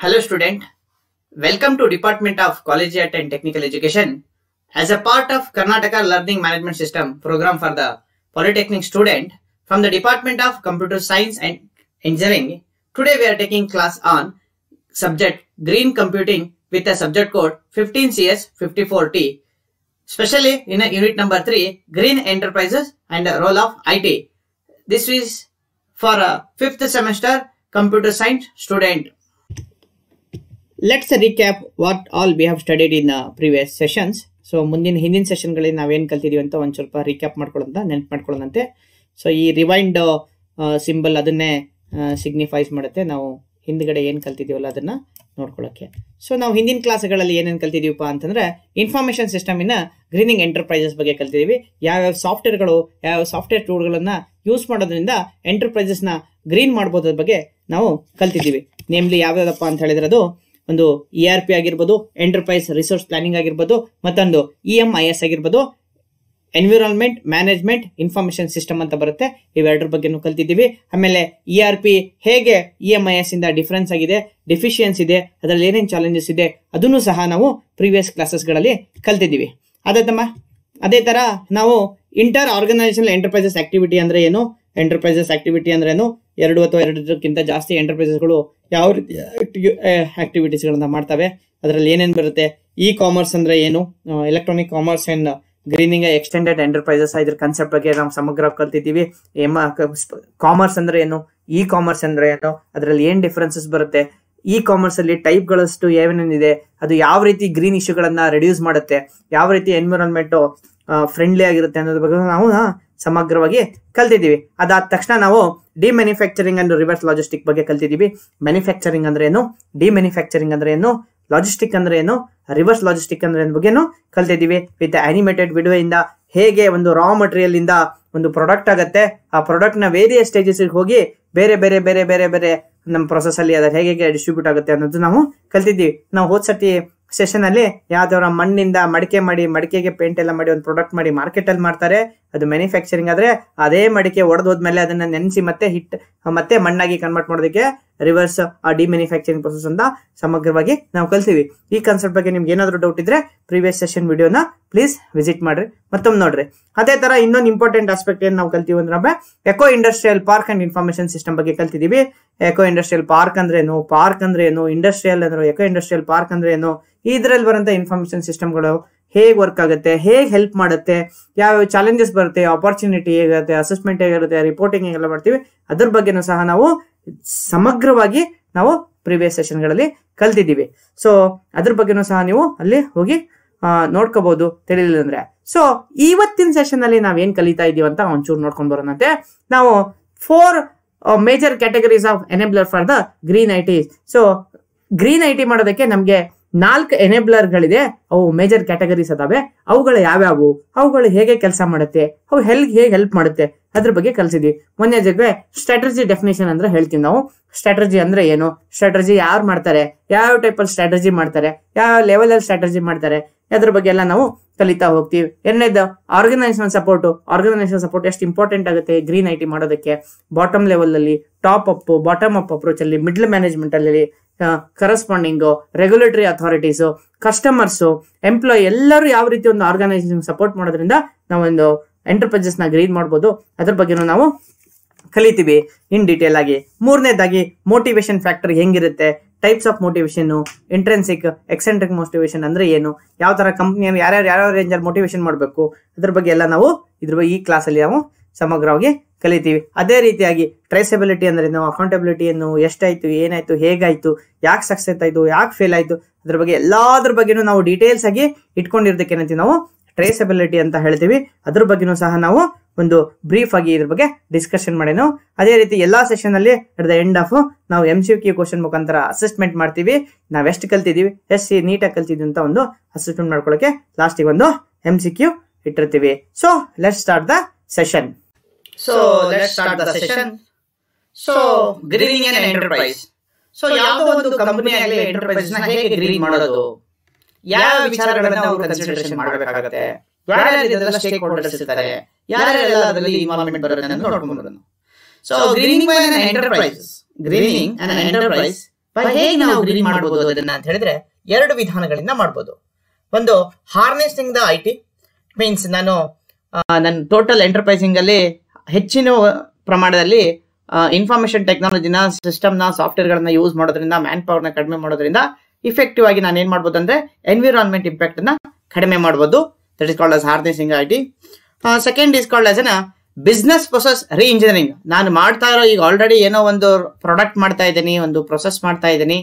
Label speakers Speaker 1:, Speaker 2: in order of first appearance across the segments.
Speaker 1: Hello student, welcome to Department of Collegiate and Technical Education. As a part of Karnataka Learning Management System program for the Polytechnic student from the Department of Computer Science and Engineering, today we are taking class on subject Green Computing with a subject code 15CS54T, especially in a unit number 3 Green Enterprises and the role of IT. This is for a fifth semester computer science student. Let's recap what all we have studied in previous sessions so ಮುಂದಿನ ಹಿಂದಿನ ಸೆಷನ್ಗಳಲ್ಲಿ ನಾವೇನು ಕಲ್ತಿದ್ದೀವಿ ಅಂತ ಒಂದು ಸ್ವಲ್ಪ recap ಮಾಡ್ಕೊಳ್ಳೋಂತ ನೆನ್ಪು ಮಾಡ್ಕೊಳ್ಳೋದಂತೆ ಸೊ ಈ ರಿವೈಂಡ್ ಸಿಂಬಲ್ ಅದನ್ನೇ ಸಿಗ್ನಿಫೈಸ್ ಮಾಡುತ್ತೆ. ನಾವು ಹಿಂದ್ಗಡೆ ಏನು ಕಲ್ತಿದ್ದೀವಲ್ಲ ಅದನ್ನ ನೋಡ್ಕೊಳ್ಳೋಕ್ಕೆ ಸೊ ನಾವು ಹಿಂದಿನ ಕ್ಲಾಸ್ಗಳಲ್ಲಿ ಏನೇನು ಕಲ್ತಿದ್ದೀವಪ್ಪ ಅಂತಂದ್ರೆ ಇನ್ಫಾರ್ಮೇಷನ್ ಸಿಸ್ಟಮಿನ ಗ್ರೀನಿಂಗ್ ಎಂಟರ್ಪ್ರೈಸಸ್ ಬಗ್ಗೆ ಕಲ್ತಿದ್ದೀವಿ ಯಾವ್ಯಾವ ಸಾಫ್ಟ್ವೇರ್ಗಳು ಯಾವ ಸಾಫ್ಟ್ವೇರ್ ಟೂಲ್ಗಳನ್ನು ಯೂಸ್ ಮಾಡೋದ್ರಿಂದ ಎಂಟರ್ಪ್ರೈಸಸ್ನ ಗ್ರೀನ್ ಮಾಡ್ಬೋದ್ರ ಬಗ್ಗೆ ನಾವು ಕಲ್ತಿದ್ದೀವಿ ನೇಮ್ಲಿ ಯಾವ್ಯಾವಪ್ಪ ಅಂತ ಹೇಳಿದ್ರೆ ಅದು ಒಂದು ಇ ಆರ್ ಪಿ ಆಗಿರ್ಬೋದು ಎಂಟರ್ಪ್ರೈಸ್ ರಿಸೋರ್ಸ್ ಪ್ಲಾನಿಂಗ್ ಆಗಿರ್ಬೋದು, ಮತ್ತೊಂದು ಇ ಎಂ ಐ ಎಸ್ ಆಗಿರ್ಬೋದು ಎನ್ವಿರಾನ್ಮೆಂಟ್ ಮ್ಯಾನೇಜ್ಮೆಂಟ್ ಇನ್ಫಾರ್ಮೇಶನ್ ಸಿಸ್ಟಮ್ ಅಂತ ಬರುತ್ತೆ. ಇವೆರಡರ ಬಗ್ಗೆನೂ ಕಲ್ತಿದ್ದೀವಿ. ಆಮೇಲೆ ಇ ಆರ್ ಪಿ ಹೇಗೆ ಇ ಎಂ ಐ ಎಸ್ ಇಂದ ಡಿಫ್ರೆನ್ಸ್ ಆಗಿದೆ ಡಿಫಿಷಿಯನ್ಸ್ ಇದೆ, ಅದರಲ್ಲಿ ಏನೇನು ಚಾಲೆಂಜಸ್ ಇದೆ, ಅದನ್ನು ಸಹ ನಾವು ಪ್ರೀವಿಯಸ್ ಕ್ಲಾಸಸ್ಗಳಲ್ಲಿ ಕಲ್ತಿದ್ದೀವಿ. ಅದೇ ತಮ್ಮ ಅದೇ ಥರ ನಾವು ಇಂಟರ್ ಆರ್ಗನೈಸೇಷನ್ ಎಂಟರ್ಪ್ರೈಸಸ್ ಆಕ್ಟಿವಿಟಿ ಅಂದರೆ ಏನು? ಎಂಟರ್ಪ್ರೈಸಸ್ ಆಕ್ಟಿವಿಟಿ ಅಂದ್ರೆ ಏನು? ಎರಡು ಅಥವಾ ಎರಡಕ್ಕಿಂತ ಜಾಸ್ತಿ ಎಂಟರ್ಪ್ರೈಸಸ್ಗಳು ಯಾವ ರೀತಿ ಆಕ್ಟಿವಿಟೀಸ್ಗಳನ್ನ ಮಾಡ್ತವೆ, ಅದರಲ್ಲಿ ಏನೇನು ಬರುತ್ತೆ ಇ ಕಾಮರ್ಸ್ ಅಂದ್ರೆ ಏನು electronic commerce and greening extended enterprises ಇದ್ರ ಕನ್ಸೆಪ್ಟ್ ಬಗ್ಗೆ ನಾವು ಸಮಗ್ರ ಕಲ್ತಿದ್ದೀವಿ. ಎಂ ಕಾಮರ್ಸ್ ಅಂದ್ರೆ ಏನು ಇ ಕಾಮರ್ಸ್ ಅಂದ್ರೆ ಏನು, ಅದರಲ್ಲಿ ಏನ್ ಡಿಫ್ರೆನ್ಸಸ್ ಬರುತ್ತೆ ಇ ಕಾಮರ್ಸ್ ಅಲ್ಲಿ ಟೈಪ್ ಗಳಷ್ಟು ಏನೇನಿದೆ ಅದು ಯಾವ ರೀತಿ ಗ್ರೀನ್ ಇಶ್ಯೂಗಳನ್ನ ರೆಡ್ಯೂಸ್ ಮಾಡುತ್ತೆ, ಯಾವ ರೀತಿ ಎನ್ವಿರಾನ್ಮೆಂಟ್ ಫ್ರೆಂಡ್ಲಿ ಆಗಿರುತ್ತೆ ಅನ್ನೋದ್ರ ಬಗ್ಗೆ ನಾವು ಸಮಗ್ರವಾಗಿ ಕಲ್ತಿದ್ದೀವಿ. ಅದಾದ ತಕ್ಷಣ ನಾವು de manufacturing and reverse logistic ಬಗ್ಗೆ ಕಲ್ತಿದ್ದೀವಿ. ಮ್ಯಾನುಫ್ಯಾಕ್ಚರಿಂಗ್ ಅಂದ್ರೆ ಏನು? ಡಿ ಮ್ಯಾನುಫ್ಯಾಕ್ಚರಿಂಗ್ ಅಂದ್ರೆ ಏನು? ಲಾಜಿಸ್ಟಿಕ್ ಅಂದ್ರೆ ಏನು? ರಿವರ್ಸ್ ಲಾಜಿಸ್ಟಿಕ್ ಅಂದ್ರೆ ಬಗ್ಗೆನು ಕಲ್ತಿದ್ದೀವಿ. ವಿತ್ ಅನಿಮೇಟೆಡ್ ವಿಡಿಯೋ ಹೇಗೆ ಒಂದು ರಾ ಮಟೀರಿಯಲ್ ಇಂದ ಒಂದು ಪ್ರಾಡಕ್ಟ್ ಆಗುತ್ತೆ, ಆ ಪ್ರಾಡಕ್ಟ್ನ ವೇರಿಯಸ್ ಸ್ಟೇಜಸ್ ಹೋಗಿ ಬೇರೆ ಬೇರೆ ಬೇರೆ ಬೇರೆ ಬೇರೆ ನಮ್ಮ ಪ್ರೊಸೆಸ್ ಅಲ್ಲಿ ಅದ್ರ ಹೇಗೆ ಡಿಸ್ಟ್ರಿಬ್ಯೂಟ್ ಆಗುತ್ತೆ ಅನ್ನೋದು ನಾವು ಕಲ್ತಿದ್ದೀವಿ. ನಾವು ಹೋದ್ ಸೆಷನ್ ಅಲ್ಲಿ ಯಾವ್ದಾರ ಮಣ್ಣಿಂದ ಮಡಿಕೆ ಮಾಡಿ, ಮಡಿಕೆಗೆ ಪೇಂಟ್ ಎಲ್ಲ ಮಾಡಿ, ಒಂದು ಪ್ರಾಡಕ್ಟ್ ಮಾಡಿ ಮಾರ್ಕೆಟ್ ಅಲ್ಲಿ ಮಾಡ್ತಾರೆ. ಅದು ಮ್ಯಾನುಫ್ಯಾಕ್ಚರಿಂಗ್ ಆದ್ರೆ, ಅದೇ ಮಡಿಕೆ ಒಡೆದೋದ್ಮೇಲೆ ಅದನ್ನ ನೆನೆಸಿ ಮತ್ತೆ ಹಿಟ್, ಮತ್ತೆ ಮಣ್ಣಾಗಿ ಕನ್ವರ್ಟ್ ಮಾಡೋದಕ್ಕೆ ರಿವರ್ಸ್ ಆ ಡಿ ಮ್ಯಾನುಫ್ಯಾಕ್ಚರಿಂಗ್ ಪ್ರೊಸೆಸ್ ಅಂತ ಸಮಗ್ರವಾಗಿ ನಾವು ಕಲ್ತೀವಿ. ಈ ಕಾನ್ಸೆಪ್ಟ್ ಬಗ್ಗೆ ನಿಮ್ಗೆ ಏನಾದರೂ ಡೌಟ್ ಇದ್ರೆ ಪ್ರೀವಿಯಸ್ ಸೆಷನ್ ವಿಡಿಯೋನ ಪ್ಲೀಸ್ ವಿಸಿಟ್ ಮಾಡ್ರಿ, ಮತ್ತೊಮ್ಮೆ ನೋಡ್ರಿ. ಅದೇ ತರ ಇನ್ನೊಂದು ಇಂಪಾರ್ಟೆಂಟ್ ಆಸ್ಪೆಕ್ಟ್ ಏನು ನಾವು ಕಲ್ತೀವಿ ಅಂದ್ರೆ eco industrial park and information system ಬಗ್ಗೆ ಕಲ್ತಿದೀವಿ. ಎಕೋ ಇಂಡಸ್ಟ್ರಿಯಲ್ ಪಾರ್ಕ್ ಅಂದ್ರೆ ಏನು? ಪಾರ್ಕ್ ಅಂದ್ರೆ ಏನು? ಇಂಡಸ್ಟ್ರಿಯಲ್ ಅಂದ್ರೆ ಎಕೋ ಇಂಡಸ್ಟ್ರಿಯಲ್ ಪಾರ್ಕ್ ಅಂದ್ರೆ ಏನು? ಇದ್ರಲ್ಲಿ ಬರುವಂತ ಇನ್ಫಾರ್ಮೇಶನ್ ಸಿಸ್ಟಮ್ಗಳು ಹೇಗೆ ವರ್ಕ್ ಆಗುತ್ತೆ? ಹೇಗೆ ಹೆಲ್ಪ್ ಮಾಡುತ್ತೆ? ಯಾವ ಚಾಲೆಂಜಸ್ ಬರುತ್ತೆ? ಆಪರ್ಚುನಿಟಿ ಹೇಗಿರುತ್ತೆ? ಅಸೆಸ್ಮೆಂಟ್ ಹೇಗಿರುತ್ತೆ? ರಿಪೋರ್ಟಿಂಗ್ ಹೇಗೆಲ್ಲ ಮಾಡ್ತೀವಿ? ಅದ್ರ ಬಗ್ಗೆನೂ ಸಹ ನಾವು ಸಮಗ್ರವಾಗಿ ನಾವು ಪ್ರಿವಿಯಸ್ ಸೆಷನ್ಗಳಲ್ಲಿ ಕಲ್ತಿದ್ದೀವಿ. ಸೊ ಅದ್ರ ಬಗ್ಗೆನೂ ಸಹ ನೀವು ಅಲ್ಲಿ ಹೋಗಿ ನೋಡ್ಕೋಬಹುದು ತಿಳಿಲಿಲ್ಲ ಅಂದ್ರೆ. ಸೊ ಇವತ್ತಿನ ಸೆಷನ್ ಅಲ್ಲಿ ನಾವೇನ್ ಕಲಿತಾ ಇದೀವಿ ಅಂತ ಒಂಚೂರು ನೋಡ್ಕೊಂಡ್ ಬರೋಣಂತೆ. ನಾವು four major categories of enabler for the green I T so green I T ಮಾಡೋದಕ್ಕೆ ನಮಗೆ ನಾಲ್ಕು ಎನೇಬ್ಲರ್ಗಳಿದೆ ಅವು ಮೇಜರ್ ಕ್ಯಾಟಗರೀಸ್ ಅದಾವೆ. ಅವುಗಳು ಯಾವ್ಯಾವು? ಅವುಗಳು ಹೇಗೆ ಕೆಲಸ ಮಾಡುತ್ತೆ? ಅವು ಹೆಲ್ಪ್ ಹೇಗೆ ಹೆಲ್ಪ್ ಮಾಡುತ್ತೆ? ಅದ್ರ ಬಗ್ಗೆ ಕಲಿಸಿದ್ವಿ. ಮೊನ್ನೆ ಜೊತೆ ಸ್ಟ್ರಾಟಜಿ ಡೆಫಿನೇಷನ್ ಅಂದ್ರೆ ಹೇಳ್ತೀವಿ ನಾವು. ಸ್ಟ್ರಾಟಜಿ ಅಂದ್ರೆ ಏನು? ಸ್ಟ್ರಾಟಜಿ ಯಾರು ಮಾಡ್ತಾರೆ? ಯಾವ ಟೈಪ್ ಅಲ್ಲಿ ಸ್ಟ್ರಾಟಜಿ ಮಾಡ್ತಾರೆ? ಯಾವ ಲೆವೆಲ್ ಅಲ್ಲಿ ಸ್ಟ್ರಾಟಜಿ ಮಾಡ್ತಾರೆ? ಅದ್ರ ಬಗ್ಗೆ ಎಲ್ಲ ನಾವು ಕಲಿತಾ ಹೋಗ್ತೀವಿ. ಎರಡನೇದು ಆರ್ಗನೈಸೇಷನ್ ಸಪೋರ್ಟ್ ಆರ್ಗನೈಸೇಷನ್ ಸಪೋರ್ಟ್ ಎಷ್ಟು ಇಂಪಾರ್ಟೆಂಟ್ ಆಗುತ್ತೆ ಗ್ರೀನ್ ಐ ಮಾಡೋದಕ್ಕೆ? ಬಾಟಮ್ ಲೆವೆಲ್ ಅಲ್ಲಿ top up bottom up approach ಅಲ್ಲಿ ಮಿಡ್ಲ್ ಮ್ಯಾನೇಜ್ಮೆಂಟ್ ಅಲ್ಲಿ corresponding regulatory authorities customers employ ಎಲ್ಲರೂ ಯಾವ ರೀತಿ ಒಂದು ಆರ್ಗನೈಸೇಷನ್ ಸಪೋರ್ಟ್ ಮಾಡೋದ್ರಿಂದ ನಾವೊಂದು ಎಂಟರ್ಪ್ರೈಸಸ್ನ ಗ್ರೀನ್ ಮಾಡ್ಬೋದು. ಅದ್ರ ಬಗ್ಗೆನೂ ನಾವು ಕಲಿತೀವಿ. ಇನ್ ಡೀಟೇಲ್ ಆಗಿ. ಮೂರನೇದಾಗಿ ಮೋಟಿವೇಶನ್ ಫ್ಯಾಕ್ಟರ್ ಹೆಂಗಿರುತ್ತೆ? Types of motivation intrinsic eccentric motivation ಅಂದ್ರೆ ಏನು? ಯಾವ ತರ ಕಂಪ್ನಿಯನ್ನು ಯಾರ್ಯಾರು ಯಾವ್ಯಾವ ರೇಂಜಲ್ಲಿ ಮೋಟಿವೇಶನ್ ಮಾಡಬೇಕು? ಅದ್ರ ಬಗ್ಗೆ ಎಲ್ಲ ನಾವು ಇದ್ರ ಬಗ್ಗೆ ಈ ಕ್ಲಾಸಲ್ಲಿ ನಾವು ಸಮಗ್ರವಾಗಿ ಕಲಿತೀವಿ. ಅದೇ ರೀತಿಯಾಗಿ ಟ್ರೇಸಬಿಲಿಟಿ ಅಂದ್ರೆ ನಾವು ಅಕೌಂಟಬಿಲಿಟಿ ಏನು? ಎಷ್ಟಾಯ್ತು? ಏನಾಯ್ತು? ಹೇಗಾಯ್ತು? ಯಾಕೆ ಸಕ್ಸಸ್ ಆಯ್ತು? ಯಾಕೆ ಫೇಲ್ ಆಯ್ತು? ಅದ್ರ ಬಗ್ಗೆ ಎಲ್ಲಾದ್ರ ಬಗ್ಗೆನೂ ನಾವು ಡೀಟೇಲ್ಸ್ ಆಗಿ ಇಟ್ಕೊಂಡಿರೋದಕ್ಕೆ ಏನಂತೀವಿ ನಾವು ಟ್ರೇಸಬಿಲಿಟಿ ಅಂತ ಹೇಳ್ತೀವಿ. ಅದ್ರ ಬಗ್ಗೆನೂ ಸಹ ನಾವು ಒಂದು ಬ್ರೀಫ್ ಆಗಿ ಇದ್ರ ಬಗ್ಗೆ ಡಿಸ್ಕಷನ್ ಮಾಡೇನು. ಅದೇ ರೀತಿ ಎಲ್ಲಾ ಸೆಷನ್ ಅಲ್ಲಿ ಅಟ್ ದ ಎಂಡ್ ಆಫ್ ನಾವು ಎಂ ಸಿ ಕ್ವಶನ್ ಮುಖಾಂತರ ಅಸೆಸ್ಮೆಂಟ್ ಮಾಡ್ತೀವಿ. ನಾವ್ ಎಷ್ಟು ಕಲ್ತಿದೀವಿ, ಎಷ್ಟು ನೀಟಾಗಿ ಕಲ್ತಿದ್ವಿ ಅಂತ ಒಂದು ಅಸೆಸ್ಮೆಂಟ್ ಮಾಡ್ಕೊಳ್ಳೋಕೆ ಲಾಸ್ಟಿಗೆ ಒಂದು ಎಂ ಸಿ ಕ್ಯೂ ಇಟ್ಟಿರ್ತೀವಿ. So let start the session so let start the session so greening enterprise so ಯಾವುದೋ ಒಂದು ಕಂಪನಿ ಆಗಲಿ ಎಂಟರ್ಪ್ರೈಸ್ನ ಹೇಗೆ ಗ್ರೀನ್ ಮಾಡೋದು? ಯಾವ ವಿಚಾರಗಳನ್ನ ಅವರು ಕನ್ಸಿಡರೇಷನ್ ಮಾಡಬೇಕಾಗತ್ತೆ? ಯಾರ್ಯಾರು ಸ್ಟೇಕ್ ಹೋಲ್ಡರ್ಸ್ ಇರ್ತಾರೆ? ಯಾರ್ಯಾರೆಲ್ಲ ಅದರಲ್ಲಿ ಇನ್ವಾಲ್ವ್ಮೆಂಟ್ ಬರುತ್ತೆ ಅಂತ ನೋಡ್ಕೊಂಡು so greening by an enterprise greening an enterprise ಹೇಗೆ ನಾವು ಗ್ರೀನ್ ಮಾಡಬಹುದು ಅದನ್ನ ಅಂತ ಹೇಳಿದ್ರೆ ಎರಡು ವಿಧಾನಗಳಿಂದ ಮಾಡಬಹುದು ಒಂದು harnessing the I T means ನಾನು ನನ್ನ ಟೋಟಲ್ ಎಂಟರ್ಪ್ರೈಸಿಂಗ್ ಅಲ್ಲಿ ಹೆಚ್ಚಿನ ಪ್ರಮಾಣದಲ್ಲಿ ಇನ್ಫಾರ್ಮೇಶನ್ ಟೆಕ್ನಾಲಜಿನ ಸಿಸ್ಟಮ್ನ ಸಾಫ್ಟ್ವೇರ್ಗಳನ್ನ ಯೂಸ್ ಮಾಡೋದ್ರಿಂದ ಮ್ಯಾನ್ ಪವರ್ನ ಕಡಿಮೆ ಮಾಡೋದ್ರಿಂದ ಇಫೆಕ್ಟಿವ್ ಆಗಿ ನಾನು ಏನ್ ಮಾಡ್ಬೋದು ಅಂದ್ರೆ ಎನ್ವಿರಾನ್ಮೆಂಟ್ ಇಂಪ್ಯಾಕ್ಟ್ ಅನ್ನ ಕಡಿಮೆ ಮಾಡಬಹುದು that is called as harnessing I T second is called as an business process reengineering ನಾನು ಮಾಡ್ತಾ ಇರೋ ಈಗ ಆಲ್ರೆಡಿ ಏನೋ ಒಂದು ಪ್ರಾಡಕ್ಟ್ ಮಾಡ್ತಾ ಇದ್ದೀನಿ, ಒಂದು ಪ್ರೊಸೆಸ್ ಮಾಡ್ತಾ ಇದ್ದೀನಿ.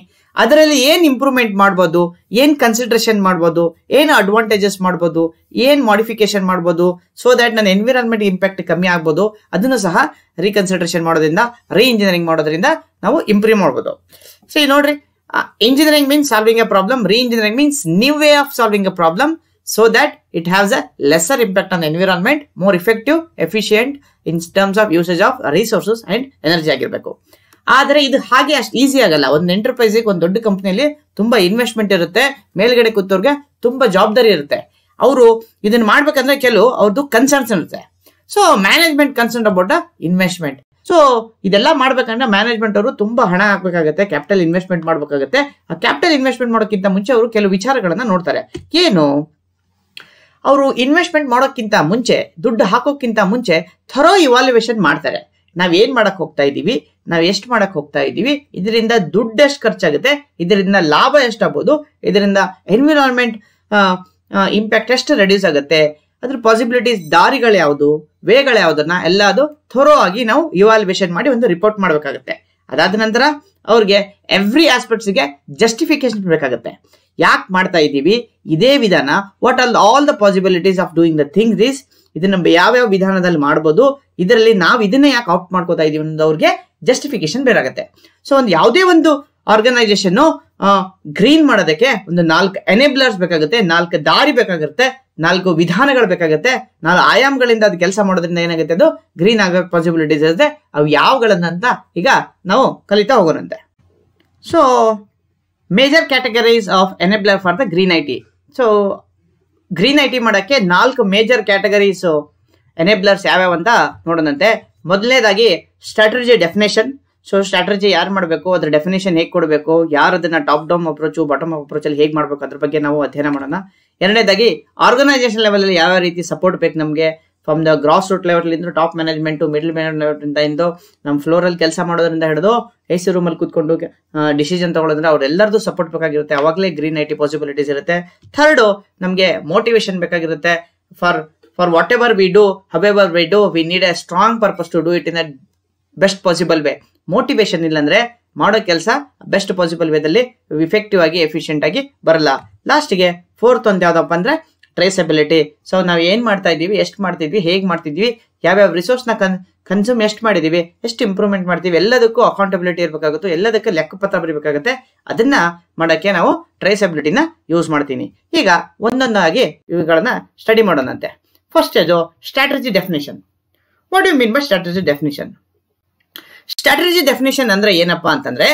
Speaker 1: ಅದರಲ್ಲಿ ಏನ್ ಇಂಪ್ರೂವ್ಮೆಂಟ್ ಮಾಡ್ಬೋದು, ಏನ್ ಕನ್ಸಿಡ್ರೇಷನ್ ಮಾಡ್ಬೋದು, ಏನ್ ಅಡ್ವಾಂಟೇಜಸ್ ಮಾಡ್ಬೋದು, ಏನ್ ಮಾಡಿಫಿಕೇಶನ್ ಮಾಡ್ಬೋದು ಸೊ ದಟ್ ನನ್ನ ಎನ್ವಿರಾನ್ಮೆಂಟ್ ಇಂಪ್ಯಾಕ್ಟ್ ಕಮ್ಮಿ ಆಗ್ಬೋದು. ಅದನ್ನು ಸಹ ರೀಕನ್ಸಿಡ್ರೇಷನ್ ಮಾಡೋದ್ರಿಂದ ರೀ ಇಂಜಿನಿಯರಿಂಗ್ ಮಾಡೋದ್ರಿಂದ ನಾವು ಇಂಪ್ರೂವ್ ಮಾಡ್ಬೋದು. ಸೊ ನೋಡ್ರಿ engineering means solving a problem reengineering means new way of solving a problem so that it has a lesser impact on the environment, more effective, efficient in terms of usage of resources and energy ಆಗಿರಬೇಕು. ಆದರೆ ಇದು ಹಾಗೆ ಅಷ್ಟು easy ಆಗಲ್ಲ. ಒಂದು ಎಂಟರ್ಪ್ರೈಸಿಗೆ ಒಂದು ದೊಡ್ಡ ಕಂಪನಿಯಲ್ಲಿ ತುಂಬಾ ಇನ್ವೆಸ್ಟ್ಮೆಂಟ್ ಇರುತ್ತೆ ಮೇಲ್ಗಡೆ ಕೂತವ್ರಿಗೆ ತುಂಬಾ ಜವಾಬ್ದಾರಿ ಇರುತ್ತೆ. ಅವರು ಇದನ್ನ ಮಾಡ್ಬೇಕಂದ್ರೆ ಕೆಲವು ಅವ್ರದ್ದು ಕನ್ಸರ್ನ್ಸ್ ಇರುತ್ತೆ. So management concern about investment so ಇದೆಲ್ಲ ಮಾಡ್ಬೇಕಂದ್ರೆ ಮ್ಯಾನೇಜ್ಮೆಂಟ್ ಅವರು ತುಂಬಾ ಹಣ ಹಾಕ್ಬೇಕಾಗತ್ತೆ ಕ್ಯಾಪಿಟಲ್ ಇನ್ವೆಸ್ಟ್ಮೆಂಟ್ ಮಾಡ್ಬೇಕಾಗತ್ತೆ. ಆ ಕ್ಯಾಪಿಟಲ್ ಇನ್ವೆಸ್ಟ್ಮೆಂಟ್ ಮಾಡೋಕ್ಕಿಂತ ಮುಂಚೆ ಅವರು ಕೆಲವು ವಿಚಾರಗಳನ್ನ ನೋಡ್ತಾರೆ. ಏನು? ಅವರು ಇನ್ವೆಸ್ಟ್ಮೆಂಟ್ ಮಾಡೋಕ್ಕಿಂತ ಮುಂಚೆ, ದುಡ್ಡು ಹಾಕೋಕ್ಕಿಂತ ಮುಂಚೆ ಥರೋ ಇವಾಲ್ಯುವೇಷನ್ ಮಾಡ್ತಾರೆ. ನಾವು ಏನು ಮಾಡಕ್ ಹೋಗ್ತಾ ಇದೀವಿ? ನಾವ್ ಎಷ್ಟು ಮಾಡಕ್ ಹೋಗ್ತಾ ಇದೀವಿ? ಇದರಿಂದ ದುಡ್ಡು ಎಷ್ಟು ಖರ್ಚಾಗುತ್ತೆ? ಇದರಿಂದ ಲಾಭ ಎಷ್ಟಾಗ್ಬೋದು ಇದರಿಂದ ಎನ್ವಿರಾನ್ಮೆಂಟ್ ಇಂಪ್ಯಾಕ್ಟ್ ಎಷ್ಟು ರೆಡ್ಯೂಸ್ ಆಗುತ್ತೆ? ಅದ್ರ ಪಾಸಿಬಿಲಿಟೀಸ್ ದಾರಿಗಳು ಯಾವುದು? ವೇಗಳು ಯಾವುದನ್ನ ಎಲ್ಲ ಅದು ಥೊರೋ ಆಗಿ ನಾವು ಇವಾಲ್ಯುವೇಷನ್ ಮಾಡಿ ಒಂದು ರಿಪೋರ್ಟ್ ಮಾಡಬೇಕಾಗುತ್ತೆ. ಅದಾದ ನಂತರ ಅವ್ರಿಗೆ ಎವ್ರಿ ಆಸ್ಪೆಕ್ಟ್ಸ್ಗೆ ಜಸ್ಟಿಫಿಕೇಶನ್ ಬೇಕಾಗುತ್ತೆ. ಯಾಕೆ ಮಾಡ್ತಾ ಇದ್ದೀವಿ? ಇದೇ ವಿಧಾನ what all all the possibilities of doing the thing this ಇದನ್ನ ಯಾವ್ಯಾವ ವಿಧಾನದಲ್ಲಿ ಮಾಡ್ಬೋದು? ಇದರಲ್ಲಿ ನಾವು ಇದನ್ನ ಯಾಕೆ ಆಪ್ಟ್ ಮಾಡ್ಕೋತಾ ಇದೀವಿ ಅನ್ನೋದು ಅವ್ರಿಗೆ ಜಸ್ಟಿಫಿಕೇಶನ್ ಬೇಕಾಗುತ್ತೆ. ಸೊ ಒಂದು ಯಾವುದೇ ಒಂದು ಆರ್ಗನೈಸೇಷನ್ ಗ್ರೀನ್ ಮಾಡೋದಕ್ಕೆ ಒಂದು ನಾಲ್ಕು ಎನೇಬ್ಲರ್ಸ್ ಬೇಕಾಗುತ್ತೆ, ನಾಲ್ಕು ದಾರಿ ಬೇಕಾಗುತ್ತೆ ನಾಲ್ಕು ವಿಧಾನಗಳು ಬೇಕಾಗುತ್ತೆ. ನಾಲ್ಕು ಆಯಾಮಗಳಿಂದ ಅದು ಕೆಲಸ ಮಾಡೋದ್ರಿಂದ ಏನಾಗುತ್ತೆ ಅದು? ಗ್ರೀನ್ ಆಗೋ ಪಾಸಿಬಿಲಿಟೀಸ್ ಇರುತ್ತೆ. ಅವು ಯಾವಗಳನ್ನಂತ ಈಗ ನಾವು ಕಲಿತಾ ಹೋಗೋಣಂತೆ. So major categories of enabler for the green I T so green I T ಮಾಡೋಕ್ಕೆ ನಾಲ್ಕು ಮೇಜರ್ ಕ್ಯಾಟಗರೀಸು ಎನೆಬ್ಲರ್ಸ್ ಯಾವ್ಯಾವ ಅಂತ ನೋಡೋಣಂತೆ. ಮೊದಲನೇದಾಗಿ ಸ್ಟ್ರಾಟಜಿ ಡೆಫಿನೇಷನ್ ಸೊ ಸ್ಟ್ರಾಟಜಿ ಯಾರು ಮಾಡಬೇಕು? ಅದ್ರ ಡೆಫಿನೇಷನ್ ಹೇಗೆ ಕೊಡಬೇಕು? ಯಾರು ಅದನ್ನ ಟಾಪ್ ಡೌನ್ ಅಪ್ರೋಚು ಬಾಟಮ್ ಅಪ್ರೋಚಲ್ಲಿ ಹೇಗೆ ಮಾಡಬೇಕು? ಅದ್ರ ಬಗ್ಗೆ ನಾವು ಅಧ್ಯಯನ ಮಾಡೋಣ. ಎರಡನೇದಾಗಿ ಆರ್ಗನೈಸೇಷನ್ ಲೆವೆಲಲ್ಲಿ ಯಾವ ರೀತಿ ಸಪೋರ್ಟ್ ಬೇಕು ನಮಗೆ? From the grass root level top management middle management ಇಂದ ನಮ್ಮ ಫ್ಲೋರ್ ಅಲ್ಲಿ ಕೆಲಸ ಮಾಡೋದ್ರಿಂದ ಹಿಡಿದು ಎ ಸಿ ರೂಮ್ ಅಲ್ಲಿ ಕೂತ್ಕೊಂಡು ಡಿಸಿಷನ್ ತಗೊಳ್ಳೋದ್ರೆ ಅವ್ರೆಲ್ಲರದು ಸಪೋರ್ಟ್ ಬೇಕಾಗಿರುತ್ತೆ. ಅವಾಗಲೇ ಗ್ರೀನ್ ಐಟಿ ಪಾಸಿಬಿಲಿಟೀಸ್ ಇರುತ್ತೆ. ಥರ್ಡ್ ನಮಗೆ ಮೋಟಿವೇಶನ್ ಬೇಕಾಗಿರುತ್ತೆ. For for whatever we do however we do we need a strong purpose to do it in a best possible way motivation ಇಲ್ಲಾಂದ್ರೆ ಮಾಡೋ ಕೆಲಸ ಬೆಸ್ಟ್ ಪಾಸಿಬಲ್ ವೇದಲ್ಲಿ effective ಆಗಿ ಎಫಿಷಿಯೆಂಟ್ ಆಗಿ ಬರಲ್ಲ. ಲಾಸ್ಟ್ಗೆ ಫೋರ್ತ್ ಒಂದು ಯಾವುದಪ್ಪ ಅಂದ್ರೆ ಟ್ರೇಸಬಿಲಿಟಿ. ಸೊ ನಾವು ಏನು ಮಾಡ್ತಾ ಇದ್ದೀವಿ, ಎಷ್ಟು ಮಾಡ್ತಿದ್ವಿ, ಹೇಗೆ ಮಾಡ್ತಿದ್ವಿ, ಯಾವ್ಯಾವ ರಿಸೋರ್ಸ್ನ ಕನ್ ಕನ್ಸ್ಯೂಮ್ ಎಷ್ಟು ಮಾಡಿದೀವಿ, ಎಷ್ಟು ಇಂಪ್ರೂವ್ಮೆಂಟ್ ಮಾಡ್ತೀವಿ, ಎಲ್ಲದಕ್ಕೂ ಅಕೌಂಟಬಿಲಿಟಿ ಇರಬೇಕಾಗುತ್ತೆ, ಎಲ್ಲದಕ್ಕೂ ಲೆಕ್ಕಪತ್ರ ಬರಬೇಕಾಗುತ್ತೆ. ಅದನ್ನ ಮಾಡೋಕ್ಕೆ ನಾವು ಟ್ರೇಸಬಿಲಿಟಿನ ಯೂಸ್ ಮಾಡ್ತೀನಿ. ಈಗ ಒಂದೊಂದಾಗಿ ಇವುಗಳನ್ನ ಸ್ಟಡಿ ಮಾಡೋಣಂತೆ. ಫಸ್ಟ್ ಅದು strategy definition what you mean by strategy definition strategy definition ಅಂದ್ರೆ ಏನಪ್ಪಾ ಅಂತಂದ್ರೆ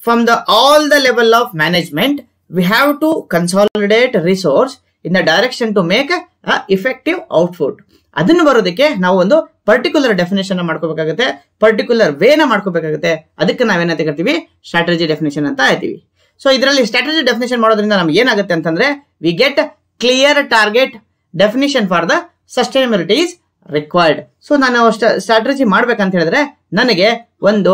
Speaker 1: from the all the level of management we have to consolidate resource in the direction to make a effective output. ಅದನ್ನು ಬರೋದಕ್ಕೆ ನಾವು ಒಂದು particular definition ಮಾಡ್ಕೋಬೇಕಾಗುತ್ತೆ. Particular ವೇನ ಮಾಡ್ಕೋಬೇಕಾಗುತ್ತೆ. ಅದಕ್ಕೆ ನಾವೇನಂತ ಕರಿತೀವಿ ಸ್ಟ್ರಾಟಜಿ ಡೆಫಿನೇಷನ್ ಅಂತ ಹೇಳ್ತೀವಿ. ಸೊ ಇದರಲ್ಲಿ ಸ್ಟ್ರಾಟಜಿ ಡೆಫಿನೇಷನ್ ಮಾಡೋದ್ರಿಂದ ನಮ್ಗೆ ಏನಾಗುತ್ತೆ ಅಂತಂದ್ರೆ we get clear target definition for the sustainability is required so ನಾನು ಸ್ಟ್ರಾಟಜಿ ಮಾಡ್ಬೇಕಂತ ಹೇಳಿದ್ರೆ, ನನಗೆ ಒಂದು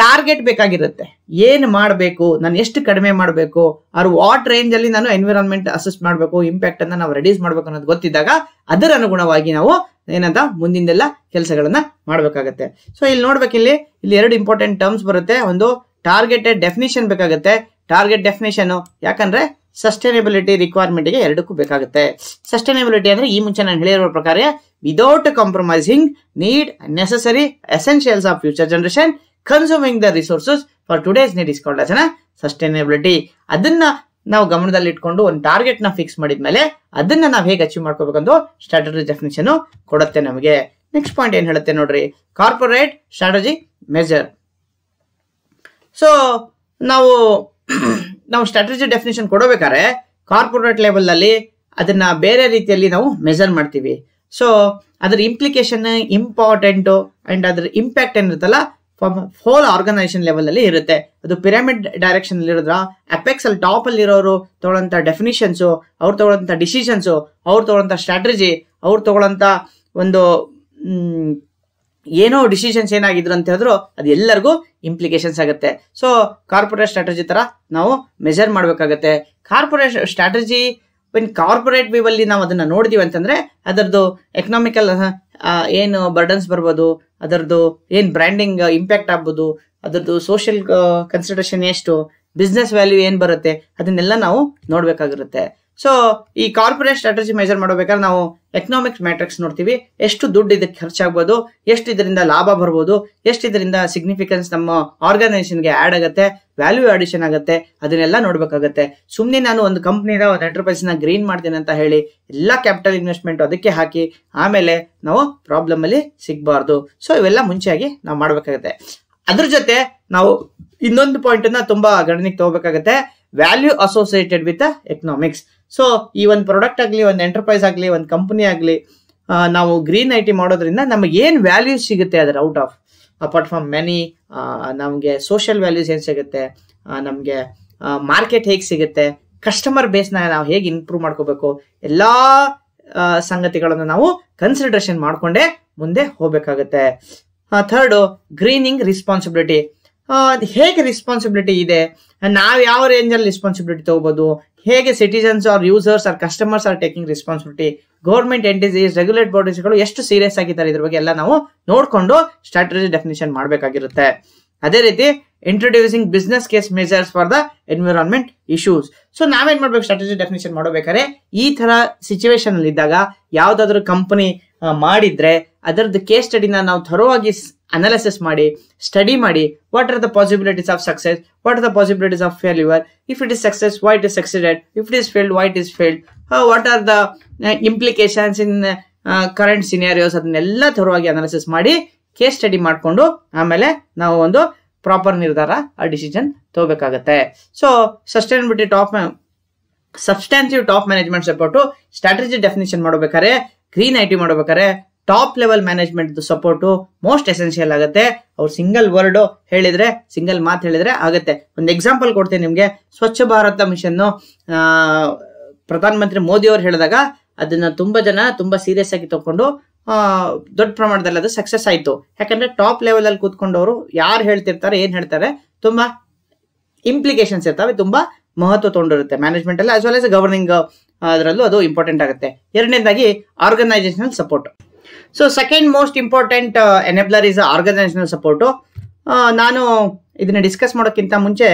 Speaker 1: ಟಾರ್ಗೆಟ್ ಬೇಕಾಗಿರುತ್ತೆ. ಏನು ಮಾಡಬೇಕು, ನಾನು ಎಷ್ಟು ಕಡಿಮೆ ಮಾಡಬೇಕು, ಅವ್ರ ವಾಟ್ ರೇಂಜ್ ಅಲ್ಲಿ ನಾನು ಎನ್ವಿರಾನ್ಮೆಂಟ್ ಅಸೆಸ್ ಮಾಡಬೇಕು ಇಂಪ್ಯಾಕ್ಟ್ ಅನ್ನ ನಾವು ರೆಡ್ಯೂಸ್ ಮಾಡಬೇಕು ಅನ್ನೋದು ಗೊತ್ತಿದ್ದಾಗ ಅದರ ಅನುಗುಣವಾಗಿ ನಾವು ಏನಂತ ಮುಂದಿಂದೆಲ್ಲ ಕೆಲಸಗಳನ್ನ ಮಾಡಬೇಕಾಗತ್ತೆ. ಸೊ ಇಲ್ಲಿ ನೋಡ್ಬೇಕು ಇಲ್ಲಿ ಇಲ್ಲಿ ಎರಡು ಇಂಪಾರ್ಟೆಂಟ್ ಟರ್ಮ್ಸ್ ಬರುತ್ತೆ. ಒಂದು ಟಾರ್ಗೆಟೆಡ್ ಡೆಫಿನೇಷನ್ ಬೇಕಾಗುತ್ತೆ. ಟಾರ್ಗೆಟ್ ಡೆಫಿನೇಷನ್ ಯಾಕಂದ್ರೆ ಸಸ್ಟೈನಬಿಲಿಟಿ ರಿಕ್ವೈರ್ಮೆಂಟ್ಗೆ ಎರಡಕ್ಕೂ ಬೇಕಾಗುತ್ತೆ. ಸಸ್ಟೈನಬಿಲಿಟಿ ಅಂದ್ರೆ ಈ ಮುಂಚೆ ನಾನು ಹೇಳಿರೋ ಪ್ರಕಾರ without compromising need necessary essentials of future generation consuming the resources for today's need is called as sustainability ಅದನ್ನ ನಾವು ಗಮನದಲ್ಲಿ ಇಟ್ಕೊಂಡು ಒಂದು ಟಾರ್ಗೆಟ್ನ ಫಿಕ್ಸ್ ಮಾಡಿದ್ಮೇಲೆ ಅದನ್ನ ನಾವು ಹೇಗೆ ಅಚೀವ್ ಮಾಡ್ಕೋಬೇಕಂದು ಸ್ಟ್ರಾಟಜಿ ಡೆಫಿನೇಷನ್ ಕೊಡುತ್ತೆ ನಮಗೆ. ನೆಕ್ಸ್ಟ್ ಪಾಯಿಂಟ್ ಏನ್ ಹೇಳುತ್ತೆ ನೋಡ್ರಿ? ಕಾರ್ಪೊರೇಟ್ ಸ್ಟ್ರಾಟಜಿ ಮೆಜರ್ ಸೊ ನಾವು ನಾವು ಸ್ಟ್ರಾಟಜಿ ಡೆಫಿನೇಷನ್ ಕೊಡಬೇಕಾದ್ರೆ ಕಾರ್ಪೊರೇಟ್ ಲೆವೆಲ್ ಅಲ್ಲಿ ಅದನ್ನ ಬೇರೆ ರೀತಿಯಲ್ಲಿ ನಾವು ಮೆಜರ್ ಮಾಡ್ತೀವಿ. ಸೊ ಅದ್ರ ಇಂಪ್ಲಿಕೇಶನ್ ಇಂಪಾರ್ಟೆಂಟು ಅಂಡ್ ಅದ್ರ ಇಂಪ್ಯಾಕ್ಟ್ ಏನಿರುತ್ತಲ್ಲ ಹೋಲ್ ಆರ್ಗನೈಸೇಷನ್ ಲೆವೆಲ್ ಅಲ್ಲಿ ಇರುತ್ತೆ. ಅದು ಪಿರಮಿಡ್ ಡೈರೆಕ್ಷನ್ ಅಲ್ಲಿ ಇರೋದ್ರ ಅಪೆಕ್ಸ್ ಅಲ್ಲಿ ಟಾಪ್ ಅಲ್ಲಿ ಇರೋರು ತಗೊಳ್ಳಂತ ಡೆಫಿನಿಷನ್ಸ್ ಅವ್ರು ತಗೊಳ್ಳಂತ ಡಿಸಿಷನ್ಸ್ ಅವ್ರು ತಗೊಳ್ಳಂತ ಸ್ಟ್ರಾಟಜಿ ಅವ್ರು ತಗೊಳ್ಳಂತ ಒಂದು ಏನೋ ಡಿಸಿಷನ್ಸ್ ಏನಾಗಿದ್ರು ಅಂತ ಹೇಳಿದ್ರು ಅದು ಎಲ್ಲರಿಗೂ ಇಂಪ್ಲಿಕೇಶನ್ಸ್ ಆಗುತ್ತೆ. ಸೊ ಕಾರ್ಪೊರೇಟ್ ಸ್ಟ್ರಾಟಜಿ ತರ ನಾವು ಮೆಜರ್ ಮಾಡಬೇಕಾಗತ್ತೆ. Corporate strategy in corporate view ಅಲ್ಲಿ ನಾವು ಅದನ್ನ ನೋಡಿದೀವಿ ಅಂತಂದ್ರೆ ಅದರದ್ದು ಎಕನಾಮಿಕಲ್ ಏನು ಬರ್ಡನ್ಸ್ ಬರ್ಬೋದು ಅದರದ್ದು ಏನ್ ಬ್ರ್ಯಾಂಡಿಂಗ್ ಇಂಪ್ಯಾಕ್ಟ್ ಆಗ್ಬೋದು ಅದರದ್ದು ಸೋಷಿಯಲ್ ಕನ್ಸಿಡರೇಷನ್ ಎಷ್ಟು ಬಿಸ್ನೆಸ್ ವ್ಯಾಲ್ಯೂ ಏನ್ ಬರುತ್ತೆ, ಅದನ್ನೆಲ್ಲ ನಾವು ನೋಡ್ಬೇಕಾಗಿರುತ್ತೆ. ಸೊ ಈ ಕಾರ್ಪೊರೇಟ್ ಸ್ಟ್ರಾಟಜಿ ಮೆಜರ್ ಮಾಡಬೇಕಾದ್ರೆ ನಾವು ಎಕನಾಮಿಕ್ ಮ್ಯಾಟ್ರಿಕ್ಸ್ ನೋಡ್ತೀವಿ. ಎಷ್ಟು ದುಡ್ಡು ಇದಕ್ಕೆ ಖರ್ಚಾಗ್ಬೋದು, ಎಷ್ಟು ಇದರಿಂದ ಲಾಭ ಬರ್ಬೋದು, ಎಷ್ಟು ಇದರಿಂದ ಸಿಗ್ನಿಫಿಕೆನ್ಸ್ ನಮ್ಮ ಆರ್ಗನೈಸೇಷನ್ಗೆ ಆ್ಯಡ್ ಆಗುತ್ತೆ ವ್ಯಾಲ್ಯೂ ಅಡಿಷನ್ ಆಗುತ್ತೆ, ಅದನ್ನೆಲ್ಲ ನೋಡಬೇಕಾಗತ್ತೆ. ಸುಮ್ಮನೆ ನಾನು ಒಂದು ಕಂಪ್ನಿದ ಒಂದು ಎಂಟರ್ಪ್ರೈಸ್ನ ಗ್ರೀನ್ ಮಾಡ್ತೀನಿ ಅಂತ ಹೇಳಿ ಎಲ್ಲ ಕ್ಯಾಪಿಟಲ್ ಇನ್ವೆಸ್ಟ್ಮೆಂಟ್ ಅದಕ್ಕೆ ಹಾಕಿ ಆಮೇಲೆ ನಾವು ಪ್ರಾಬ್ಲಮಲ್ಲಿ ಸಿಗಬಾರ್ದು. ಸೊ ಇವೆಲ್ಲ ಮುಂಚೆಯಾಗಿ ನಾವು ಮಾಡಬೇಕಾಗತ್ತೆ. ಅದ್ರ ಜೊತೆ ನಾವು ಇನ್ನೊಂದು ಪಾಯಿಂಟನ್ನು ತುಂಬಾ ಗಣನೆಗೆ ತಗೋಬೇಕಾಗುತ್ತೆ. Value associated with economics so ಈ ಒಂದು ಪ್ರಾಡಕ್ಟ್ ಆಗಲಿ, ಒಂದು ಎಂಟರ್ಪ್ರೈಸ್ ಆಗಲಿ, ಒಂದು ಕಂಪನಿ ಆಗಲಿ ನಾವು ಗ್ರೀನ್ ಐ ಟಿ ಮಾಡೋದ್ರಿಂದ ನಮಗೆ ಏನು ವ್ಯಾಲ್ಯೂ ಸಿಗುತ್ತೆ ಅದರ out of apart from many ನಮಗೆ ಸೋಷಿಯಲ್ ವ್ಯಾಲ್ಯೂಸ್ ಏನು ಸಿಗುತ್ತೆ? ನಮಗೆ ಮಾರ್ಕೆಟ್ ಹೇಗೆ ಸಿಗುತ್ತೆ? ಕಸ್ಟಮರ್ ಬೇಸ್ನ ನಾವು ಹೇಗೆ ಇಂಪ್ರೂವ್ ಮಾಡ್ಕೋಬೇಕು? ಎಲ್ಲ ಸಂಗತಿಗಳನ್ನು ನಾವು ಕನ್ಸಿಡರೇಷನ್ ಮಾಡಿಕೊಂಡೇ ಮುಂದೆ ಹೋಗಬೇಕಾಗುತ್ತೆ. ಥರ್ಡು ಗ್ರೀನಿಂಗ್ ರೆಸ್ಪಾನ್ಸಿಬಿಲಿಟಿ ಹೇಗೆ ರೆಸ್ಪಾನ್ಸಿಬಿಲಿಟಿ ಇದೆ? ನಾವು ಯಾವ ರೇಂಜಲ್ಲಿ ರೆಸ್ಪಾನ್ಸಿಬಿಲಿಟಿ ತಗೋಬಹುದು ಹೇಗೆ citizens or users or customers or taking responsibility government entities regulate ಬಾಡೀಸ್ಗಳು ಎಷ್ಟು ಸೀರಿಯಸ್ ಆಗಿದ್ದಾರೆ ಇದ್ರ ಬಗ್ಗೆ ಎಲ್ಲ ನಾವು ನೋಡಿಕೊಂಡು ಸ್ಟ್ರಾಟಜಿ ಡೆಫಿನೇಷನ್ ಮಾಡಬೇಕಾಗಿರುತ್ತೆ. ಅದೇ ರೀತಿ introducing business case majors for the environment issues so ನಾವೇನ್ ಮಾಡ್ಬೇಕು ಸ್ಟ್ರಾಟಜಿ ಡೆಫಿನೇಷನ್ ಮಾಡಬೇಕಾದ್ರೆ ಈ ತರ ಸಿಚುವೇಶನ್ ಅಲ್ಲಿ ಇದ್ದಾಗ ಯಾವ್ದಾದ್ರು ಕಂಪನಿ ಮಾಡಿದ್ರೆ ಅದರದ್ದು ಕೇಸ್ ಸ್ಟಡಿನ ನಾವು ಥರವಾಗಿ ಅನಾಲಿಸಿಸ್ ಮಾಡಿ ಸ್ಟಡಿ ಮಾಡಿ what are the possibilities of success what are the possibilities of failure if it is success why it is succeeded if it is failed why it is failed what are the implications in current scenarios ಅದನ್ನೆಲ್ಲ ಥರವಾಗಿ analysis ಮಾಡಿ case study ಮಾಡಿಕೊಂಡು, ಆಮೇಲೆ ನಾವು ಒಂದು proper ನಿರ್ಧಾರ ಆ decision ತಗೋಬೇಕಾಗತ್ತೆ. So sustainability top substantive top management support strategy definition ಮಾಡಬೇಕಾದ್ರೆ ಗ್ರೀನ್ ಐ ಟಿ ಮಾಡಬೇಕಾದ್ರೆ top level management support most essential ಆಗುತ್ತೆ. ಅವ್ರು ಸಿಂಗಲ್ ವರ್ಡ್ ಹೇಳಿದ್ರೆ, ಸಿಂಗಲ್ ಮಾತು ಹೇಳಿದ್ರೆ ಆಗುತ್ತೆ. ಒಂದು ಎಕ್ಸಾಂಪಲ್ ಕೊಡ್ತೀನಿ ನಿಮಗೆ. ಸ್ವಚ್ಛ ಭಾರತ ಮಿಷನ್ ಪ್ರಧಾನಮಂತ್ರಿ ಮೋದಿ ಅವರು ಹೇಳಿದಾಗ ಅದನ್ನ ತುಂಬಾ ಜನ ತುಂಬಾ ಸೀರಿಯಸ್ ಆಗಿ ತಗೊಂಡು ದೊಡ್ಡ ಪ್ರಮಾಣದಲ್ಲಿ ಅದು ಸಕ್ಸಸ್ ಆಯ್ತು. ಯಾಕಂದ್ರೆ ಟಾಪ್ ಲೆವೆಲ್ ಅಲ್ಲಿ ಕೂತ್ಕೊಂಡವರು ಯಾರು ಹೇಳ್ತಿರ್ತಾರೆ, ಏನು ಹೇಳ್ತಾರೆ, ತುಂಬಾ ಇಂಪ್ಲಿಕೇಶನ್ಸ್ ಇರ್ತವೆ, ತುಂಬಾ ಮಹತ್ವ ತೊಗೊಂಡಿರುತ್ತೆ ಮ್ಯಾನೇಜ್ಮೆಂಟ್ ಅಲ್ಲಿ ಆಸ್ ವೆಲ್ ಆಸ್ ಗವರ್ನಿಂಗ್ ಅದರಲ್ಲೂ ಅದು ಇಂಪಾರ್ಟೆಂಟ್ ಆಗುತ್ತೆ. ಎರಡನೇದಾಗಿ organisational support so second most important enabler is organisational support ನಾನು ಇದನ್ನ ಡಿಸ್ಕಸ್ ಮಾಡೋಕ್ಕಿಂತ ಮುಂಚೆ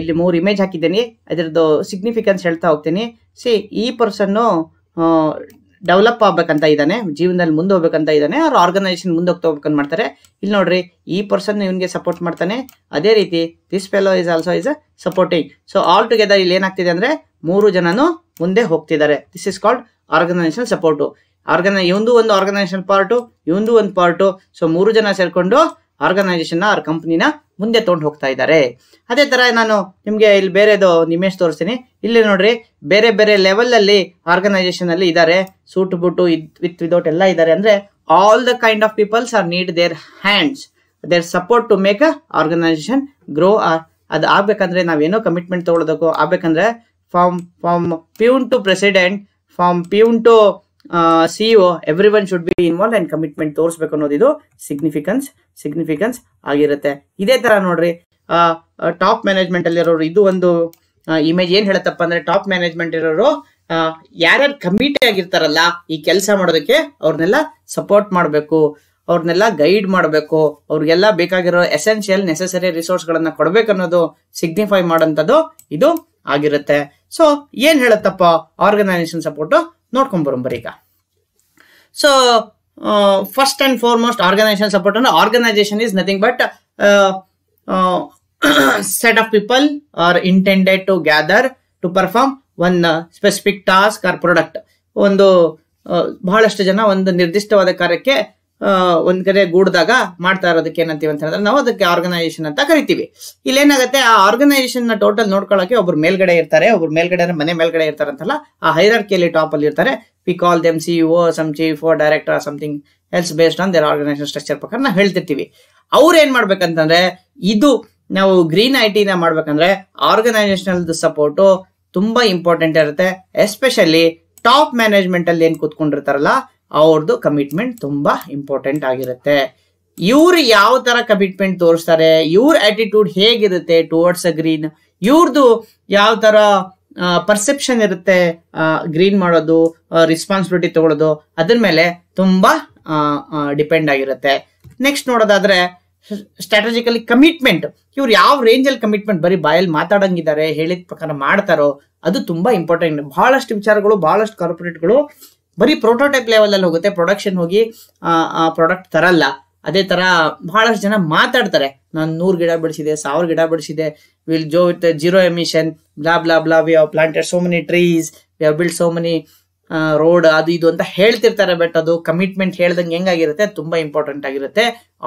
Speaker 1: ಇಲ್ಲಿ ಮೂರು ಇಮೇಜ್ ಹಾಕಿದ್ದೀನಿ. ಅದರದ್ದು ಸಿಗ್ನಿಫಿಕೆನ್ಸ್ ಹೇಳ್ತಾ ಹೋಗ್ತೀನಿ. ಸಿ ಈ ಪರ್ಸನ್ನು ಡೆವಲಪ್ ಆಗ್ಬೇಕಂತ ಇದ್ದಾನೆ, ಜೀವನದಲ್ಲಿ ಮುಂದೆ ಹೋಗ್ಬೇಕಂತ ಇದ್ದಾನೆ, ಅವ್ರ ಆರ್ಗನೈಸೇಷನ್ ಮುಂದೆ ಹೋಗ್ತಾ ಹೋಗ್ಬೇಕಂತ ಮಾಡ್ತಾರೆ. ಇಲ್ಲಿ ನೋಡ್ರಿ, ಈ ಪರ್ಸನ್ ಇವನಿಗೆ ಸಪೋರ್ಟ್ ಮಾಡ್ತಾನೆ. ಅದೇ ರೀತಿ this fellow is also is supporting so all together ಇಲ್ಲಿ ಏನಾಗ್ತಿದೆ ಅಂದ್ರೆ, ಮೂರು ಜನನು ಮುಂದೆ ಹೋಗ್ತಿದ್ದಾರೆ. This is called organisation support ಆರ್ಗನೈ ಇವಂದು ಒಂದು ಆರ್ಗನೈಸೇಷನ್ ಪಾರ್ಟು ಇವಂದು ಒಂದು ಪಾರ್ಟು ಸೊ ಮೂರು ಜನ ಸೇರ್ಕೊಂಡು ಆರ್ಗನೈಸೇಷನ್ ಅವ್ರ ಕಂಪ್ನಿನ ಮುಂದೆ ತೊಗೊಂಡು ಹೋಗ್ತಾ ಇದ್ದಾರೆ ಅದೇ ತರ ನಾನು ನಿಮ್ಗೆ ಇಲ್ಲಿ ಬೇರೆದು ಇಮೇಜ್ ತೋರಿಸ್ತೀನಿ ಇಲ್ಲಿ ನೋಡ್ರಿ ಬೇರೆ ಬೇರೆ ಲೆವೆಲ್ ಅಲ್ಲಿ ಆರ್ಗನೈಸೇಷನ್ ಅಲ್ಲಿ ಇದ್ದಾರೆ ಸೂಟ್ ಬುಟ್ಟು ವಿತ್ ವಿದೌಟ್ ಎಲ್ಲ ಇದ್ದಾರೆ ಅಂದ್ರೆ all the kind of peoples are need their hands their support to make a organisation grow ಅದು ಆಗ್ಬೇಕಂದ್ರೆ ನಾವೇನೋ ಕಮಿಟ್ಮೆಂಟ್ ತಗೊಳ್ಬೇಕು ಆಗ್ಬೇಕಂದ್ರೆ from from peon to president from peon to CEO every one should be involve and commitment ತೋರಿಸ್ಬೇಕು ಅನ್ನೋದು ಇದು significance significance ಆಗಿರುತ್ತೆ. ಇದೇ ತರ ನೋಡ್ರಿ ಟಾಪ್ ಮ್ಯಾನೇಜ್ಮೆಂಟ್ ಅಲ್ಲಿರೋರು ಇದು ಒಂದು ಇಮೇಜ್ ಏನ್ ಹೇಳತ್ತಪ್ಪ ಅಂದ್ರೆ ಟಾಪ್ ಮ್ಯಾನೇಜ್ಮೆಂಟ್ ಇರೋರು ಯಾರ್ಯಾರು ಕಮಿಟಿ ಆಗಿರ್ತಾರಲ್ಲ, ಈ ಕೆಲಸ ಮಾಡೋದಕ್ಕೆ ಅವ್ರನ್ನೆಲ್ಲ ಸಪೋರ್ಟ್ ಮಾಡಬೇಕು, ಅವ್ರನ್ನೆಲ್ಲ ಗೈಡ್ ಮಾಡಬೇಕು, ಅವ್ರಿಗೆಲ್ಲ ಬೇಕಾಗಿರೋ ಎಸೆನ್ಷಿಯಲ್ ನೆಸೆಸರಿ ರಿಸೋರ್ಸ್ ಗಳನ್ನ ಕೊಡ್ಬೇಕು ಅನ್ನೋದು ಸಿಗ್ನಿಫೈ ಮಾಡೋಂಥದ್ದು ಇದು ಆಗಿರುತ್ತೆ. ಸೊ ಏನ್ ಹೇಳತ್ತಪ್ಪ ಆರ್ಗನೈಸೇಷನ್ ಸಪೋರ್ಟ್ ನೋಡ್ಕೊಂಡ್ ಬರೋಂಬರಿ ಈಗ. So first and foremost organisation support ಅಂದ್ರೆ organisation is nothing but set of people are intended to gather to perform one specific task or product. ಒಂದು ಬಹಳಷ್ಟು ಜನ ಒಂದು ನಿರ್ದಿಷ್ಟವಾದ ಕಾರ್ಯಕ್ಕೆ ಒಂದ್ ಕಡೆ ಗೂಡ್ದಾಗ ಮಾಡ್ತಾ ಇರೋದಕ್ಕೆ ಏನಂತೀವಿ ಅಂತ ಹೇಳಿದ್ರೆ ನಾವು ಅದಕ್ಕೆ ಆರ್ಗನೈಸೇಷನ್ ಅಂತ ಕರಿತೀವಿ. ಇಲ್ಲೇನಾಗುತ್ತೆ, ಆ ಆರ್ಗನೈಸೇಷನ್ನ ಟೋಟಲ್ ನೋಡ್ಕೊಳ್ಳೋಕೆ ಒಬ್ರು ಮೇಲ್ಗಡೆ ಇರ್ತಾರೆ, ಒಬ್ರು ಮೇಲ್ಗಡೆ ಮನೆ ಮೇಲ್ಗಡೆ ಇರ್ತಾರೆ ಅಂತಲ್ಲ, ಆ ಹೈರಾರ್ಕಿಯಲ್ಲಿ ಟಾಪ್ ಅಲ್ಲಿ ಇರ್ತಾರೆ. We call them C O some chief director something else based on their organisation structure ಪ್ರಕಾರ ನಾವು ಹೇಳ್ತಿರ್ತೀವಿ. ಅವ್ರು ಏನ್ ಮಾಡ್ಬೇಕಂತಂದ್ರೆ, ಇದು ನಾವು ಗ್ರೀನ್ ಐ ಟಿನ ಮಾಡ್ಬೇಕಂದ್ರೆ ಆರ್ಗನೈಸೇಷನಲ್ ಸಪೋರ್ಟು ತುಂಬಾ ಇಂಪಾರ್ಟೆಂಟ್ ಇರುತ್ತೆ ಎಸ್ಪೆಷಲಿ ಟಾಪ್ ಮ್ಯಾನೇಜ್ಮೆಂಟ್ ಅಲ್ಲಿ ಏನ್ ಕೂತ್ಕೊಂಡಿರ್ತಾರಲ್ಲ ಅವ್ರದ್ದು ಕಮಿಟ್ಮೆಂಟ್ ತುಂಬಾ ಇಂಪಾರ್ಟೆಂಟ್ ಆಗಿರುತ್ತೆ. ಇವ್ರು ಯಾವ ತರ ಕಮಿಟ್ಮೆಂಟ್ ತೋರಿಸ್ತಾರೆ, ಇವ್ರ ಆಟಿಟ್ಯೂಡ್ ಹೇಗಿರುತ್ತೆ ಟುವರ್ಡ್ಸ್ ಅ ಗ್ರೀನ್ ಇವ್ರದ್ದು ಯಾವ ತರ ಪರ್ಸೆಪ್ಷನ್ ಇರುತ್ತೆ ಗ್ರೀನ್ ಮಾಡೋದು ರೆಸ್ಪಾನ್ಸಿಬಿಲಿಟಿ ತಗೊಳ್ಳೋದು ಅದ್ರ ಮೇಲೆ ತುಂಬಾ ಡಿಪೆಂಡ್ ಆಗಿರುತ್ತೆ. ನೆಕ್ಸ್ಟ್ ನೋಡೋದಾದ್ರೆ ಸ್ಟ್ರಾಟಜಿಕಲಿ ಕಮಿಟ್ಮೆಂಟ್ ಇವ್ರು ಯಾವ ರೇಂಜಲ್ಲಿ ಕಮಿಟ್ಮೆಂಟ್ ಬರೀ ಬಾಯಲ್ಲಿ ಮಾತಾಡಂಗಿದ್ದಾರೆ ಹೇಳಿದ ಪ್ರಕಾರ ಮಾಡ್ತಾರೋ, ಅದು ತುಂಬಾ ಇಂಪಾರ್ಟೆಂಟ್ ಬಹಳಷ್ಟು ವಿಚಾರಗಳು, ಬಹಳಷ್ಟು ಕಾರ್ಪೊರೇಟ್ಗಳು ಬರೀ ಪ್ರೋಟೋಟೈಪ್ ಲೆವೆಲಲ್ಲಿ ಹೋಗುತ್ತೆ ಪ್ರೊಡಕ್ಷನ್ ಹೋಗಿ, ಆ ಪ್ರಾಡಕ್ಟ್ ತರಲ್ಲ. ಅದೇ ತರ ಬಹಳಷ್ಟು ಜನ ಮಾತಾಡ್ತಾರೆ. ನಾನು ನೂರು ಗಿಡ ಬೆಳೆಸಿದೆ, ಸಾವಿರ ಗಿಡ ಬೆಳೆಸಿದೆ will Joe with zero emission blah blah blah we planted so many trees we have build so many road ಅದು ಇದು ಅಂತ ಹೇಳ್ತಿರ್ತಾರೆ ಬಟ್ ಅದು ಕಮಿಟ್ಮೆಂಟ್ ಹೇಳ್ದಂಗೆ ಹೆಂಗಾಗಿರುತ್ತೆ, ತುಂಬಾ ಇಂಪಾರ್ಟೆಂಟ್ ಆಗಿರುತ್ತೆ.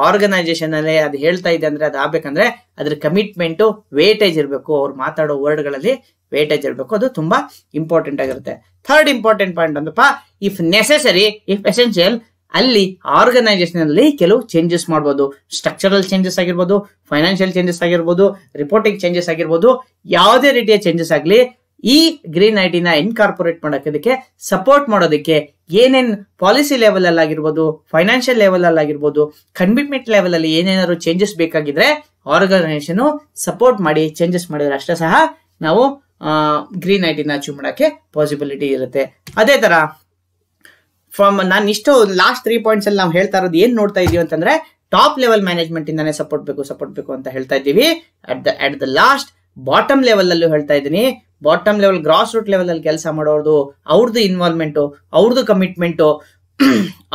Speaker 1: ಆರ್ಗನೈಸೇಷನ್ ಅಲ್ಲಿ ಅದು ಹೇಳ್ತಾ ಇದೆ ಅಂದ್ರೆ ಅದು ಆಗ್ಬೇಕಂದ್ರೆ ಅದ್ರ ಕಮಿಟ್ಮೆಂಟ್ ವೇಟೇಜ್ ಇರಬೇಕು. ಅವ್ರು ಮಾತಾಡೋ ವರ್ಡ್ಗಳಲ್ಲಿ ವೇಟೇಜ್ ಇರಬೇಕು. ಅದು ತುಂಬಾ ಇಂಪಾರ್ಟೆಂಟ್ ಆಗಿರುತ್ತೆ. ಥರ್ಡ್ ಇಂಪಾರ್ಟೆಂಟ್ ಪಾಯಿಂಟ್ ಅಂದಪ್ಪ ಇಫ್ ನೆಸೆಸರಿ ಇಫ್ ಎಸೆನ್ಷಿಯಲ್ ಅಲ್ಲಿ ಆರ್ಗನೈಸೇಷನ್ ಅಲ್ಲಿ ಕೆಲವು ಚೇಂಜಸ್ ಮಾಡ್ಬೋದು. ಸ್ಟ್ರಕ್ಚರಲ್ ಚೇಂಜಸ್ ಆಗಿರ್ಬೋದು ಫೈನಾನ್ಷಿಯಲ್ ಚೇಂಜಸ್ ಆಗಿರ್ಬೋದು ರಿಪೋರ್ಟಿಂಗ್ ಚೇಂಜಸ್ ಆಗಿರ್ಬೋದು, ಯಾವುದೇ ರೀತಿಯ ಚೇಂಜಸ್ ಆಗಲಿ, ಈ ಗ್ರೀನ್ ಐಟಿನ ಇನ್ಕಾರ್ಪೊರೇಟ್ ಮಾಡೋದಕ್ಕೆ ಸಪೋರ್ಟ್ ಮಾಡೋದಕ್ಕೆ ಏನೇನ್ ಪಾಲಿಸಿ ಲೆವೆಲ್ ಅಲ್ಲಿ ಆಗಿರ್ಬೋದು ಫೈನಾನ್ಷಿಯಲ್ ಲೆವೆಲ್ ಅಲ್ಲಿ ಆಗಿರ್ಬೋದು ಕಮಿಟ್ಮೆಂಟ್ ಲೆವೆಲ್ ಅಲ್ಲಿ ಏನೇನಾದ್ರು ಚೇಂಜಸ್ ಬೇಕಾಗಿದ್ರೆ ಆರ್ಗನೈಸೇಷನ್ ಸಪೋರ್ಟ್ ಮಾಡಿ ಚೇಂಜಸ್ ಮಾಡಿದ್ರೆ ಅಷ್ಟೇ ಸಹ ನಾವು ಗ್ರೀನ್ ಐಟಿನ ಅಚೀವ್ ಮಾಡೋಕ್ಕೆ ಪಾಸಿಬಿಲಿಟಿ ಇರುತ್ತೆ. ಅದೇ ಥರ ಫ್ರಮ್ ನಾನು ಇಷ್ಟು ಲಾಸ್ಟ್ ತ್ರೀ ಪಾಯಿಂಟ್ಸ್ ಅಲ್ಲಿ ನಾವು ಹೇಳ್ತಾ ಇರೋದು ಏನು ನೋಡ್ತಾ ಇದೀವಿ ಅಂತಂದ್ರೆ ಟಾಪ್ ಲೆವೆಲ್ ಮ್ಯಾನೇಜ್ಮೆಂಟ್ ಇಂದಾನೆ ಸಪೋರ್ಟ್ ಬೇಕು ಸಪೋರ್ಟ್ ಬೇಕು ಅಂತ ಹೇಳ್ತಾ ಇದ್ದೀವಿ. At the at the last bottom ಲೆವೆಲಲ್ಲೂ ಹೇಳ್ತಾ ಇದ್ದೀನಿ. Bottom level grass root level ಅಲ್ಲಿ ಕೆಲಸ ಮಾಡೋರ್ದು ಅವ್ರದ್ದು ಇನ್ವಾಲ್ವ್ಮೆಂಟು ಅವ್ರದ್ದು ಕಮಿಟ್ಮೆಂಟು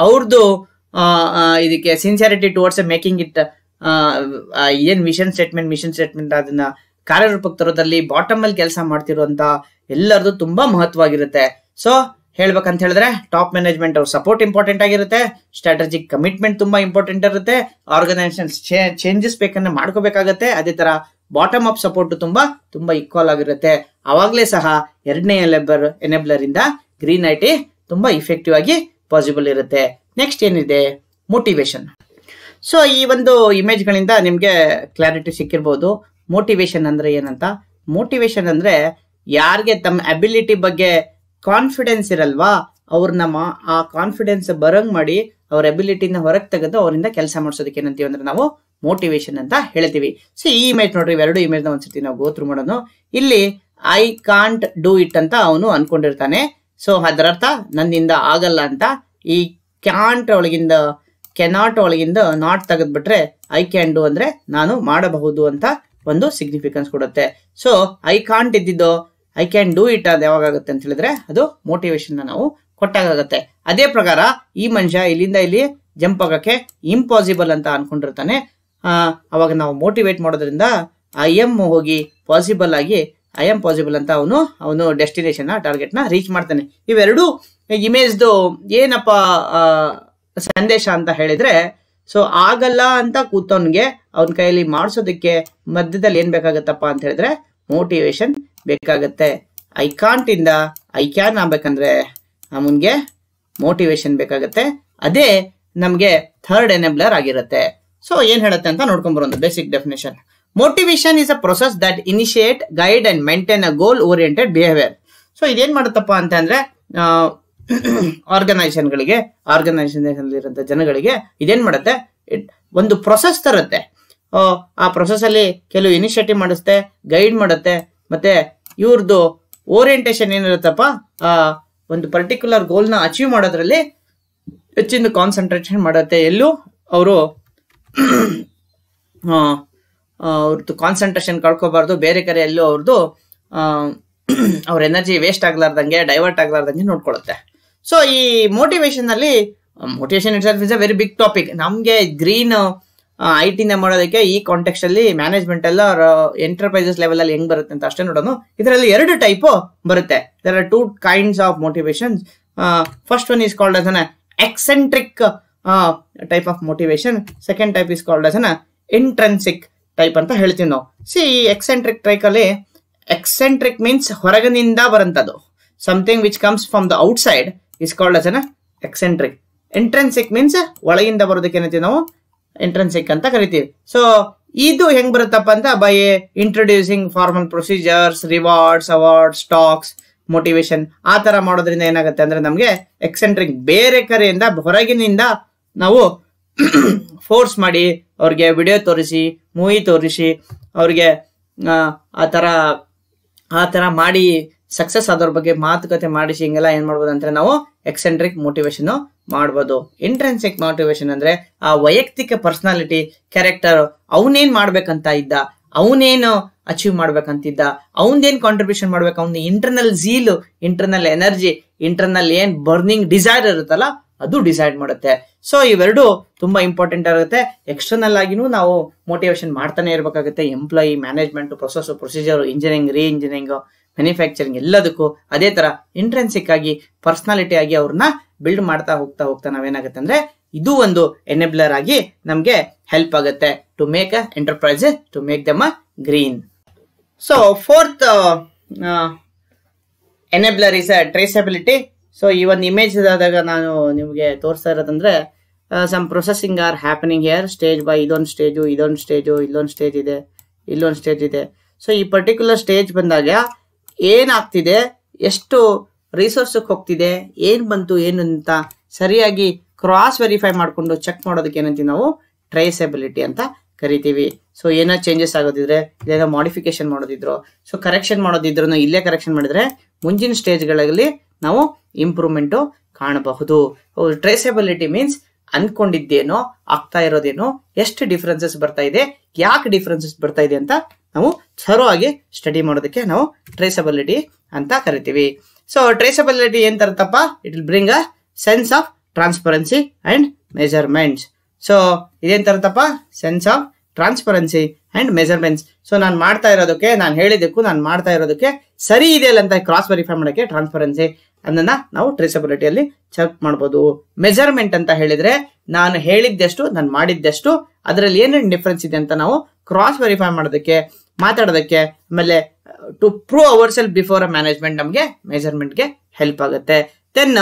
Speaker 1: ಅವ್ರದ್ದು ಇದಕ್ಕೆ ಸಿನ್ಸಿಯಾರಿಟಿ ಟುವರ್ಡ್ಸ್ ಮೇಕಿಂಗ್ ಇಟ್ ಏನು ಮಿಷನ್ ಸ್ಟೇಟ್ಮೆಂಟ್ ಮಿಷನ್ ಸ್ಟೇಟ್ಮೆಂಟ್ ಅದನ್ನ ಕಾರ್ಯರೂಪಕ್ಕೆ ತರೋದ್ರಲ್ಲಿ ಬಾಟಮ್ ಅಲ್ಲಿ ಕೆಲಸ ಮಾಡ್ತಿರುವಂತ ಎಲ್ಲರದು ತುಂಬಾ ಮಹತ್ವವಾಗಿರುತ್ತೆ. ಸೊ ಹೇಳ್ಬೇಕಂತ ಹೇಳಿದ್ರೆ ಟಾಪ್ ಮ್ಯಾನೇಜ್ಮೆಂಟ್ ಅವ್ರ ಸಪೋರ್ಟ್ ಇಂಪಾರ್ಟೆಂಟ್ ಆಗಿರುತ್ತೆ. ಸ್ಟ್ರಾಟಜಿಕ್ ಕಮಿಟ್ಮೆಂಟ್ ತುಂಬಾ ಇಂಪಾರ್ಟೆಂಟ್ ಇರುತ್ತೆ. ಆರ್ಗನೈಸೇಷನ್ ಚೇಂಜಸ್ ಬೇಕನ್ನ ಮಾಡ್ಕೋಬೇಕಾಗತ್ತೆ. ಅದೇ ತರ ಬಾಟಮ್ ಅಪ್ ಸಪೋರ್ಟ್ ತುಂಬಾ ತುಂಬಾ ಈಕ್ವಲ್ ಆಗಿರುತ್ತೆ. ಅವಾಗಲೇ ಸಹ ಎರಡನೇ ಎಲೆಬರ್ ಎನೆಬ್ಲರ್ ಇಂದ ಗ್ರೀನ್ ಐಟಿ ತುಂಬಾ ಇಫೆಕ್ಟಿವ್ ಆಗಿ ಪಾಸಿಬಲ್ ಇರುತ್ತೆ. ನೆಕ್ಸ್ಟ್ ಏನಿದೆ? ಮೋಟಿವೇಶನ್ ಸೊ ಈ ಒಂದು ಇಮೇಜ್ಗಳಿಂದ ನಿಮಗೆ ಕ್ಲಾರಿಟಿ ಸಿಕ್ಕಿರ್ಬೋದು. ಮೋಟಿವೇಶನ್ ಅಂದ್ರೆ ಏನಂತ? ಮೋಟಿವೇಶನ್ ಅಂದ್ರೆ ಯಾರಿಗೆ ತಮ್ಮ ಅಬಿಲಿಟಿ ಬಗ್ಗೆ ಕಾನ್ಫಿಡೆನ್ಸ್ ಇರಲ್ವಾ ಅವ್ರನ್ನ ನಮ್ಮ ಆ ಕಾನ್ಫಿಡೆನ್ಸ್ ಬರಂಗ್ ಮಾಡಿ ಅವ್ರ ಅಬಿಲಿಟಿನ ಹೊರಗೆ ತೆಗೆದು ಅವರಿಂದ ಕೆಲಸ ಮಾಡಿಸೋದಕ್ಕೆ ಏನಂತೀವಿ ಅಂದ್ರೆ ನಾವು ಮೋಟಿವೇಶನ್ ಅಂತ ಹೇಳ್ತೀವಿ. ಸೊ ಈ ಇಮೇಜ್ ನೋಡ್ರಿ, ಇವೆರಡು ಇಮೇಜ್ನ ಒಂದ್ಸತಿ ನಾವು ಗೋತ್ರು ಮಾಡೋಣ. ಇಲ್ಲಿ ಐ ಕಾಂಟ್ ಡೂ ಇಟ್ ಅಂತ ಅವನು ಅನ್ಕೊಂಡಿರ್ತಾನೆ. ಸೊ ಅದರರ್ಥ ನನ್ನಿಂದ ಆಗಲ್ಲ ಅಂತ. ಈ ಕ್ಯಾಂಟ್ ಒಳಗಿಂದ ಕೆನಾಟ್ ಒಳಗಿಂದ ನಾಟ್ ತೆಗೆದ್ಬಿಟ್ರೆ ಐ ಕ್ಯಾನ್ ಡೂ ಅಂದ್ರೆ ನಾನು ಮಾಡಬಹುದು ಅಂತ ಒಂದು ಸಿಗ್ನಿಫಿಕೆನ್ಸ್ ಕೊಡುತ್ತೆ. ಸೊ ಐ ಕಾಂಟ್ ಇದ್ದಿದ್ದು ಐ ಕ್ಯಾನ್ ಡೂ ಇಟ್ ಅದು ಯಾವಾಗುತ್ತೆ ಅಂತ ಹೇಳಿದ್ರೆ ಅದು ಮೋಟಿವೇಶನ್ ನಾವು ಕೊಟ್ಟಾಗುತ್ತೆ ಅದೇ ಪ್ರಕಾರ ಈ ಮನುಷ್ಯ ಇಲ್ಲಿಂದ ಇಲ್ಲಿ ಜಂಪ್ ಆಗೋಕ್ಕೆ ಇಂಪಾಸಿಬಲ್ ಅಂತ ಅನ್ಕೊಂಡಿರ್ತಾನೆ. ಅವಾಗ ನಾವು ಮೋಟಿವೇಟ್ ಮಾಡೋದ್ರಿಂದ ಐ ಎಂ ಹೋಗಿ ಪಾಸಿಬಲ್ ಆಗಿ ಐ ಎಂ ಪಾಸಿಬಲ್ ಅಂತ ಅವನು ಅವನು ಡೆಸ್ಟಿನೇಷನ್ ಟಾರ್ಗೆಟ್ನ ರೀಚ್ ಮಾಡ್ತಾನೆ. ಇವೆರಡು ಇಮೇಜ್ದು ಏನಪ್ಪ ಸಂದೇಶ ಅಂತ ಹೇಳಿದ್ರೆ ಸೊ ಆಗಲ್ಲ ಅಂತ ಕೂತವನ್ಗೆ ಅವನ ಕೈಯಲ್ಲಿ ಮಾಡಿಸೋದಕ್ಕೆ ಮಧ್ಯದಲ್ಲಿ ಏನ್ ಬೇಕಾಗತ್ತಪ್ಪ ಅಂತ ಹೇಳಿದ್ರೆ ಮೋಟಿವೇಶನ್ ಬೇಕಾಗತ್ತೆ. ಐ ಕಾಂಟ್ ಇಂದ ಐ ಕ್ಯಾನ್ ಆಗ್ಬೇಕಂದ್ರೆ ಅವನ್ಗೆ ಮೋಟಿವೇಶನ್ ಬೇಕಾಗತ್ತೆ. ಅದೇ ನಮಗೆ ಥರ್ಡ್ ಎನೆಬ್ಲರ್ ಆಗಿರುತ್ತೆ. ಸೊ ಏನ್ ಹೇಳುತ್ತೆ ಅಂತ ನೋಡ್ಕೊಂಡ್ ಬರೋದು basic definition motivation is a process that initiate guide and maintain a goal oriented behaviour so ಇದೇನ್ ಮಾಡುತ್ತಪ್ಪ ಅಂತ ಅಂದ್ರೆ ಆರ್ಗನೈಸೇಷನ್ಗಳಿಗೆ ಆರ್ಗನೈಸೇಷನ್ ಇರೋ ಜನಗಳಿಗೆ ಇದೇನ್ ಮಾಡುತ್ತೆ? ಒಂದು ಪ್ರೊಸೆಸ್ ತರುತ್ತೆ. ಆ, ಪ್ರೊಸೆಸ್ ಅಲ್ಲಿ ಕೆಲವು ಇನಿಷಿಯೇಟಿವ್ ಮಾಡಿಸುತ್ತೆ ಗೈಡ್ ಮಾಡುತ್ತೆ. ಮತ್ತೆ ಇವ್ರದ್ದು ಓರಿಯೆಂಟೇಶನ್ ಏನಿರುತ್ತಪ್ಪ ಆ ಒಂದು ಪರ್ಟಿಕ್ಯುಲರ್ ಗೋಲ್ನ ಅಚೀವ್ ಮಾಡೋದ್ರಲ್ಲಿ ಹೆಚ್ಚಿನ ಕಾನ್ಸಂಟ್ರೇಷನ್ ಮಾಡುತ್ತೆ. ಎಲ್ಲೂ ಅವರು ಅವ್ರದ್ದು ಕಾನ್ಸಂಟ್ರೇಷನ್ ಕಳ್ಕೊಬಾರ್ದು. ಬೇರೆ ಕಡೆ ಎಲ್ಲೂ ಅವ್ರದ್ದು ಅವ್ರ ಎನರ್ಜಿ ವೇಸ್ಟ್ ಆಗ್ಲಾರ್ದಂಗೆ ಡೈವರ್ಟ್ ಆಗ್ಲಾರ್ದಂಗೆ ನೋಡ್ಕೊಳ್ಳುತ್ತೆ ಸೊ ಈ ಮೋಟಿವೇಶನ್ ಅಲ್ಲಿ motivation it is a very big topic ನಮಗೆ ಗ್ರೀನ್ ಐ ಟಿನ ಮಾಡೋದಕ್ಕೆ ಈ ಕಾಂಟೆಕ್ಸ್ಟ್ ಅಲ್ಲಿ ಮ್ಯಾನೇಜ್ಮೆಂಟ್ ಎಲ್ಲ ಎಂಟರ್ಪ್ರೈಸಸ್ ಲೆವೆಲ್ ಅಲ್ಲಿ ಹೆಂಗ್ ಬರುತ್ತೆ ಅಂತ ಅಷ್ಟೇ ನೋಡೋಣ ಇದರಲ್ಲಿ ಎರಡು ಟೈಪ್ ಬರುತ್ತೆ. There are two kinds of motivation first one is called as an extrinsic type of motivation second type is called as an intrinsic type ಅಂತ ಹೇಳ್ತೀವಿ ನಾವು. ಸಿ ಈ ಎಕ್ಸೆಂಟ್ರಿಕ್ ಟೈಪ್ ಅಲ್ಲಿ ಎಕ್ಸೆಂಟ್ರಿಕ್ ಮೀನ್ಸ್ ಹೊರಗಿನಿಂದ ಬರಂತದ್ದು something which comes from the outside is called as an eccentric intrinsic means ಒಳಗಿಂದ ಬರೋದಕ್ಕೆ ಏನಂತೀವಿ ನಾವು? ಇಂಟ್ರೆನ್ಸಿಕ್ ಅಂತ ಕರಿತೀವಿ. ಸೊ ಇದು ಹೆಂಗ್ ಬರುತ್ತಪ್ಪ ಅಂತ by introducing formal procedures rewards awards stocks motivation ಆ ತರ ಮಾಡೋದ್ರಿಂದ ಏನಾಗುತ್ತೆ ಅಂದ್ರೆ ನಮಗೆ ಎಕ್ಸೆಂಟ್ರಿಕ್ ಬೇರೆ ಕರೆಯಿಂದ ಹೊರಗಿನಿಂದ ನಾವು ಫೋರ್ಸ್ ಮಾಡಿ ಅವ್ರಿಗೆ ವಿಡಿಯೋ ತೋರಿಸಿ ಮೂವಿ ತೋರಿಸಿ ಅವ್ರಿಗೆ ಆ, ತರ ಆ ಥರ ಮಾಡಿ ಸಕ್ಸಸ್ ಆದವ್ರ ಬಗ್ಗೆ ಮಾತುಕತೆ ಮಾಡಿಸಿ ಹಿಂಗೆಲ್ಲ ಏನ್ ಮಾಡ್ಬೋದು ಅಂದ್ರೆ ನಾವು ಎಕ್ಸೆಂಟ್ರಿಕ್ ಮೋಟಿವೇಶನ್ ಮಾಡ್ಬೋದು. ಇಂಟ್ರೆನ್ಸಿಕ್ ಮೋಟಿವೇಶನ್ ಅಂದ್ರೆ ಆ ವೈಯಕ್ತಿಕ ಪರ್ಸನಾಲಿಟಿ ಕ್ಯಾರೆಕ್ಟರ್ ಅವನೇನ್ ಮಾಡ್ಬೇಕಂತ ಇದ್ದ, ಅವನೇನು ಅಚೀವ್ ಮಾಡ್ಬೇಕಂತಿದ್ದ ಅವನದೇನ್ ಕಾಂಟ್ರಿಬ್ಯೂಷನ್ ಮಾಡ್ಬೇಕು ಅವನ internal zeal internal energy internal ಏನ್ ಬರ್ನಿಂಗ್ ಡಿಸೈರ್ ಇರುತ್ತಲ್ಲ, ಅದು ಡಿಸೈಡ್ ಮಾಡುತ್ತೆ. ಸೊ ಇವೆರಡು ತುಂಬಾ ಇಂಪಾರ್ಟೆಂಟ್ ಆಗುತ್ತೆ. ಎಕ್ಸ್ಟರ್ನಲ್ ಆಗಿನೂ ನಾವು ಮೋಟಿವೇಶನ್ ಮಾಡ್ತಾನೆ ಇರಬೇಕಾಗುತ್ತೆ. Employee management process procedure engineering reengineering manufacturing ಎಲ್ಲದಕ್ಕೂ ಅದೇ ತರ ಇಂಟ್ರೆನ್ಸಿಕ್ ಆಗಿ ಪರ್ಸನಾಲಿಟಿ ಆಗಿ ಅವ್ರನ್ನ ಬಿಲ್ಡ್ ಮಾಡ್ತಾ ಹೋಗ್ತಾ ಹೋಗ್ತಾ ನಾವೇನಾಗುತ್ತೆ ಅಂದ್ರೆ ಇದು ಒಂದು ಎನೆಬ್ಲರ್ ಆಗಿ ನಮಗೆ ಹೆಲ್ಪ್ ಆಗುತ್ತೆ to make a enterprise to make them a green so fourth enabler is a traceability so ಈ ಒಂದು ಇಮೇಜ್ ಆದಾಗ ನಾನು ನಿಮಗೆ ತೋರಿಸ್ತಾ ಇರೋದಂದ್ರೆ some processing are happening here stage by ಇದೊಂದು ಸ್ಟೇಜು ಇದೊಂದು ಸ್ಟೇಜು ಇಲ್ಲೊಂದು ಸ್ಟೇಜ್ ಇದೆ, ಇಲ್ಲೊಂದು ಸ್ಟೇಜ್ ಇದೆ. ಸೊ ಈ ಪರ್ಟಿಕ್ಯುಲರ್ ಸ್ಟೇಜ್ ಬಂದಾಗ ಏನಾಗ್ತಿದೆ? ಎಷ್ಟು ರಿಸೋರ್ಸಕ್ಕೆ ಹೋಗ್ತಿದೆ? ಏನು ಬಂತು, ಏನು ಅಂತ ಸರಿಯಾಗಿ ಕ್ರಾಸ್ ವೆರಿಫೈ ಮಾಡಿಕೊಂಡು ಚೆಕ್ ಮಾಡೋದಕ್ಕೆ ಏನಂತೀವಿ ನಾವು? ಟ್ರೇಸಬಿಲಿಟಿ ಅಂತ ಕರಿತೀವಿ. ಸೊ ಏನೋ ಚೇಂಜಸ್ ಆಗೋದಿದ್ರೆ, ಇಲ್ಲೇನೋ ಮಾಡಿಫಿಕೇಶನ್ ಮಾಡೋದಿದ್ರು. ಸೊ ಕರೆಕ್ಷನ್ ಮಾಡೋದಿದ್ರು ಇಲ್ಲೇ ಕರೆಕ್ಷನ್ ಮಾಡಿದ್ರೆ ಮುಂಚಿನ ಸ್ಟೇಜ್ಗಳಲ್ಲಿ ನಾವು ಇಂಪ್ರೂವ್ಮೆಂಟು ಕಾಣಬಹುದು. ಟ್ರೇಸಬಿಲಿಟಿ ಮೀನ್ಸ್ ಅನ್ಕೊಂಡಿದ್ದೇನೋ, ಆಗ್ತಾ ಇರೋದೇನೋ, ಎಷ್ಟು ಡಿಫ್ರೆನ್ಸಸ್ ಬರ್ತಾ ಇದೆ, ಯಾಕೆ ಡಿಫ್ರೆನ್ಸಸ್ ಬರ್ತಾ ಇದೆ ಅಂತ ನಾವು ಥರೋ ಆಗಿ ಸ್ಟಡಿ ಮಾಡೋದಕ್ಕೆ ನಾವು ಟ್ರೇಸಬಿಲಿಟಿ ಅಂತ ಕರಿತೀವಿ. ಸೊ ಟ್ರೇಸಬಿಲಿಟಿ ಏನ್ ತರುತ್ತಪ್ಪ? It will bring a sense of transparency and measurements so ಇದೇನ್ ತರುತ್ತಪ್ಪ? Sense of transparency and measurements so ನಾನು ಮಾಡ್ತಾ ಇರೋದಕ್ಕೆ, ನಾನು ಹೇಳಿದ್ದಕ್ಕೂ ನಾನು ಮಾಡ್ತಾ ಇರೋದಕ್ಕೆ ಸರಿ ಇದೆ ಅಂತ ಕ್ರಾಸ್ ವೆರಿಫೈ ಮಾಡೋಕ್ಕೆ ಟ್ರಾನ್ಸ್ಪರೆನ್ಸಿ ಅದನ್ನ ನಾವು ಟ್ರೇಸಬಿಲಿಟಿಯಲ್ಲಿ ಚೆಕ್ ಮಾಡ್ಬೋದು. ಮೆಜರ್ಮೆಂಟ್ ಅಂತ ಹೇಳಿದ್ರೆ, ನಾನು ಹೇಳಿದ್ದೆಷ್ಟು, ನಾನು ಮಾಡಿದ್ದೆಷ್ಟು, ಅದರಲ್ಲಿ ಏನೇನು ಡಿಫ್ರೆನ್ಸ್ ಇದೆ ಅಂತ ನಾವು ಕ್ರಾಸ್ ವೆರಿಫೈ ಮಾಡೋದಕ್ಕೆ. ಮಾತಾಡೋದಕ್ಕೆ, ಆಮೇಲೆ to prove ourself before a management ನಮಗೆ ಮೆಜರ್ಮೆಂಟ್ಗೆ ಹೆಲ್ಪ್ ಆಗುತ್ತೆ. Then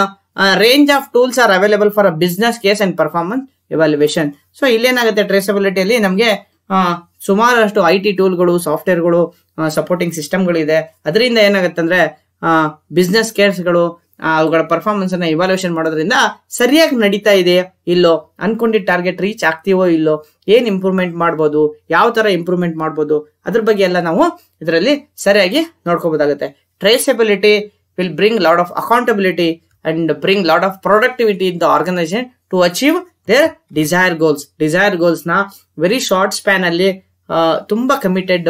Speaker 1: range of tools are available for a business case and performance evaluation so ಇಲ್ಲೇನಾಗುತ್ತೆ ಟ್ರೇಸಬಿಲಿಟಿಯಲ್ಲಿ ನಮಗೆ ಸುಮಾರಷ್ಟು ಐ ಟಿ ಟೂಲ್ಗಳು ಸಾಫ್ಟ್ವೇರ್ಗಳು ಸಪೋರ್ಟಿಂಗ್ ಸಿಸ್ಟಮ್ಗಳಿದೆ ಅದರಿಂದ ಏನಾಗುತ್ತೆ ಅಂದ್ರೆ ಬಿಸ್ನೆಸ್ ಕೇರ್ಸ್ಗಳು ಅವುಗಳ ಪರ್ಫಾರ್ಮೆನ್ಸ್ ಅನ್ನ ಇವಾಲ್ಯೂಷನ್ ಮಾಡೋದ್ರಿಂದ ಸರಿಯಾಗಿ ನಡೀತಾ ಇದೆ, ಇಲ್ಲೋ? ಅನ್ಕೊಂಡಿದ್ದ ಟಾರ್ಗೆಟ್ ರೀಚ್ ಆಗ್ತೀವೋ, ಇಲ್ಲೋ? ಏನ್ ಇಂಪ್ರೂವ್ಮೆಂಟ್ ಮಾಡ್ಬೋದು? ಯಾವ ತರ ಇಂಪ್ರೂವ್ಮೆಂಟ್ ಮಾಡ್ಬೋದು? ಅದ್ರ ಬಗ್ಗೆ ಎಲ್ಲ ನಾವು ಇದರಲ್ಲಿ ಸರಿಯಾಗಿ ನೋಡ್ಕೋಬಹುದಾಗುತ್ತೆ traceability will bring lot of accountability and bring lot of productivity in the organization to achieve their desire goals desire ಗೋಲ್ಸ್ನ very short span ಅಲ್ಲಿ ತುಂಬಾ ಕಮಿಟೆಡ್